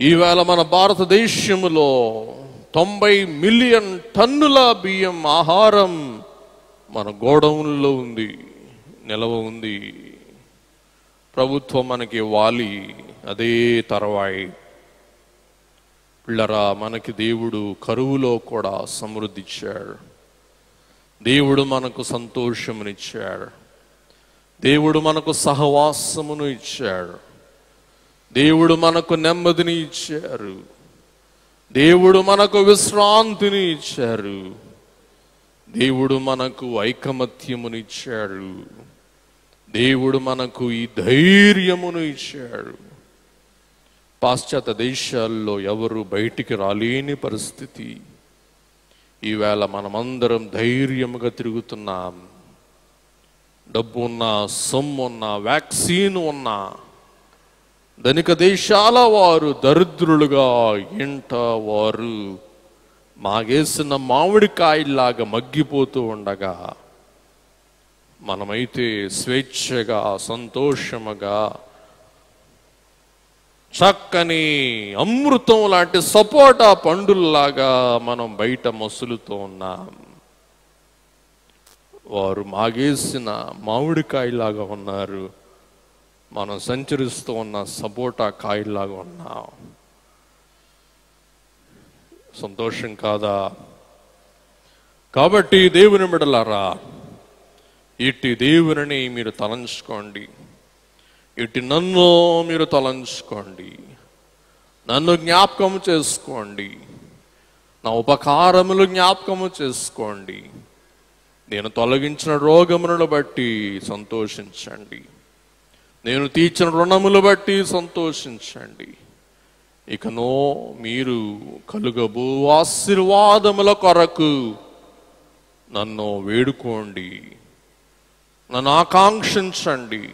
ఈవేళ మన భారతదేశంలో తొంభై మిలియన్ టన్నుల బియ్యం ఆహారం మన గోడౌన్లో ఉంది నిలవ ఉంది. ప్రభుత్వం మనకి ఇవ్వాలి. అదే తర్వాయి. పిల్లరా మనకి దేవుడు కరువులో కూడా సమృద్ధిచ్చాడు. దేవుడు మనకు సంతోషమునిచ్చాడు. దేవుడు మనకు సహవాసమును ఇచ్చాడు. దేవుడు మనకు నెమ్మదిని ఇచ్చారు. దేవుడు మనకు విశ్రాంతిని ఇచ్చారు. దేవుడు మనకు ఐకమత్యమునిచ్చాడు. దేవుడు మనకు ఈ ధైర్యమును ఇచ్చాడు. పాశ్చాత్య దేశాల్లో ఎవరు బయటికి రాలేని పరిస్థితి. ఈవేళ మనమందరం ధైర్యముగా తిరుగుతున్నాం. డబ్బు ఉన్నా సొమ్ము ఉన్నా వ్యాక్సిన్ ఉన్నా ధనిక దేశాల వారు దరిద్రులుగా ఇంట వారు మాగేసిన మామిడికాయల్లాగా మగ్గిపోతూ ఉండగా మనమైతే స్వేచ్ఛగా సంతోషముగా చక్కని అమృతం లాంటి సపోటా పండుల్లాగా మనం బయట మసులుతూ ఉన్నాం. వారు మాగేసిన మామిడికాయలాగా ఉన్నారు. మనం సంచరిస్తూ ఉన్న సపోటా కాయలాగా ఉన్నాం. సంతోషం కాదా? కాబట్టి దేవుని బిడలారా ఇట్టి దేవుని మీరు తలంచుకోండి. ఇటు నన్ను మీరు తలంచుకోండి. నన్ను జ్ఞాపకం చేసుకోండి. నా ఉపకారములు జ్ఞాపకము చేసుకోండి. నేను తొలగించిన రోగములను బట్టి సంతోషించండి. నేను తీర్చిన రుణములు బట్టి సంతోషించండి. ఇకనో మీరు కలుగబో ఆశీర్వాదముల కొరకు నన్ను వేడుకోండి. నన్ను ఆకాంక్షించండి.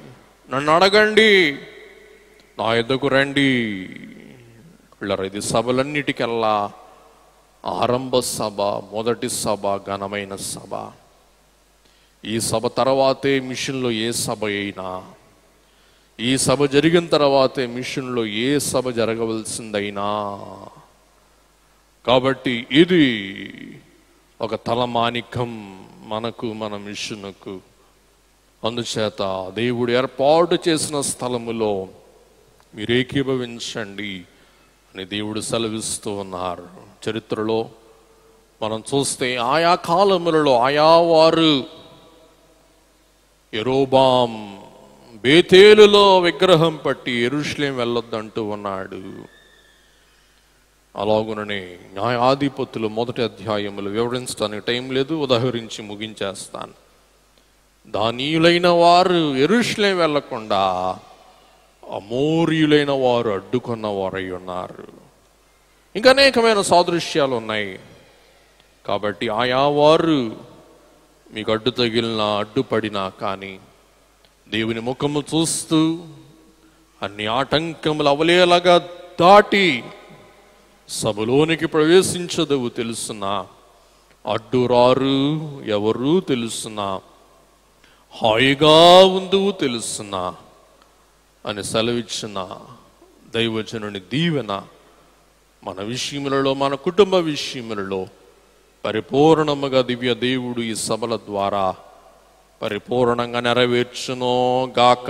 నన్ను అడగండి. నా ఎద్దకు రండి. పిల్లర ఇది సభలన్నిటికెల్లా ఆరంభ సభ మొదటి సభ ఘనమైన సభ. ఈ సభ తర్వాతే మిషన్లో ఏ సభ అయినా ఈ సభ జరిగిన తర్వాతే మిషన్లో ఏ సభ జరగవలసిందైనా. కాబట్టి ఇది ఒక తలమానికం మనకు మన మిషన్కు. అందుచేత దేవుడు ఏర్పాటు చేసిన స్థలములో మీరు ఏకీభవించండి అని దేవుడు సెలవిస్తూ ఉన్నారు. చరిత్రలో మనం చూస్తే ఆయా కాలములలో ఆయా వారు ఎరోబాం బేతేలులో విగ్రహం పట్టి ఎరుష్లేం వెళ్ళొద్దంటూ ఉన్నాడు. అలాగుననే న్యాయాధిపతులు మొదటి అధ్యాయములు వివరించడానికి టైం లేదు ఉదహరించి ముగించేస్తాను. దానీయులైన వారు ఎరుషులేం వెళ్ళకుండా అమోరియులైన వారు అడ్డుకున్న వారై ఉన్నారు. ఇంకా అనేకమైన సాదృశ్యాలు ఉన్నాయి. కాబట్టి ఆయా వారు మీకు అడ్డు తగిలిన అడ్డుపడినా కానీ దేవుని ముఖము చూస్తూ అన్ని ఆటంకములు అవలేలగా దాటి సభలోనికి ప్రవేశించదవు తెలుసునా? అడ్డురారు ఎవరు తెలుసునా? హాయిగా ఉందువు తెలుసునా అని సెలవిచ్చిన దైవజనుని దీవెన మన విషయములలో మన కుటుంబ విషయములలో పరిపూర్ణముగా దివ్య దేవుడు ఈ సభల ద్వారా పరిపూర్ణంగా నెరవేర్చునో గాక.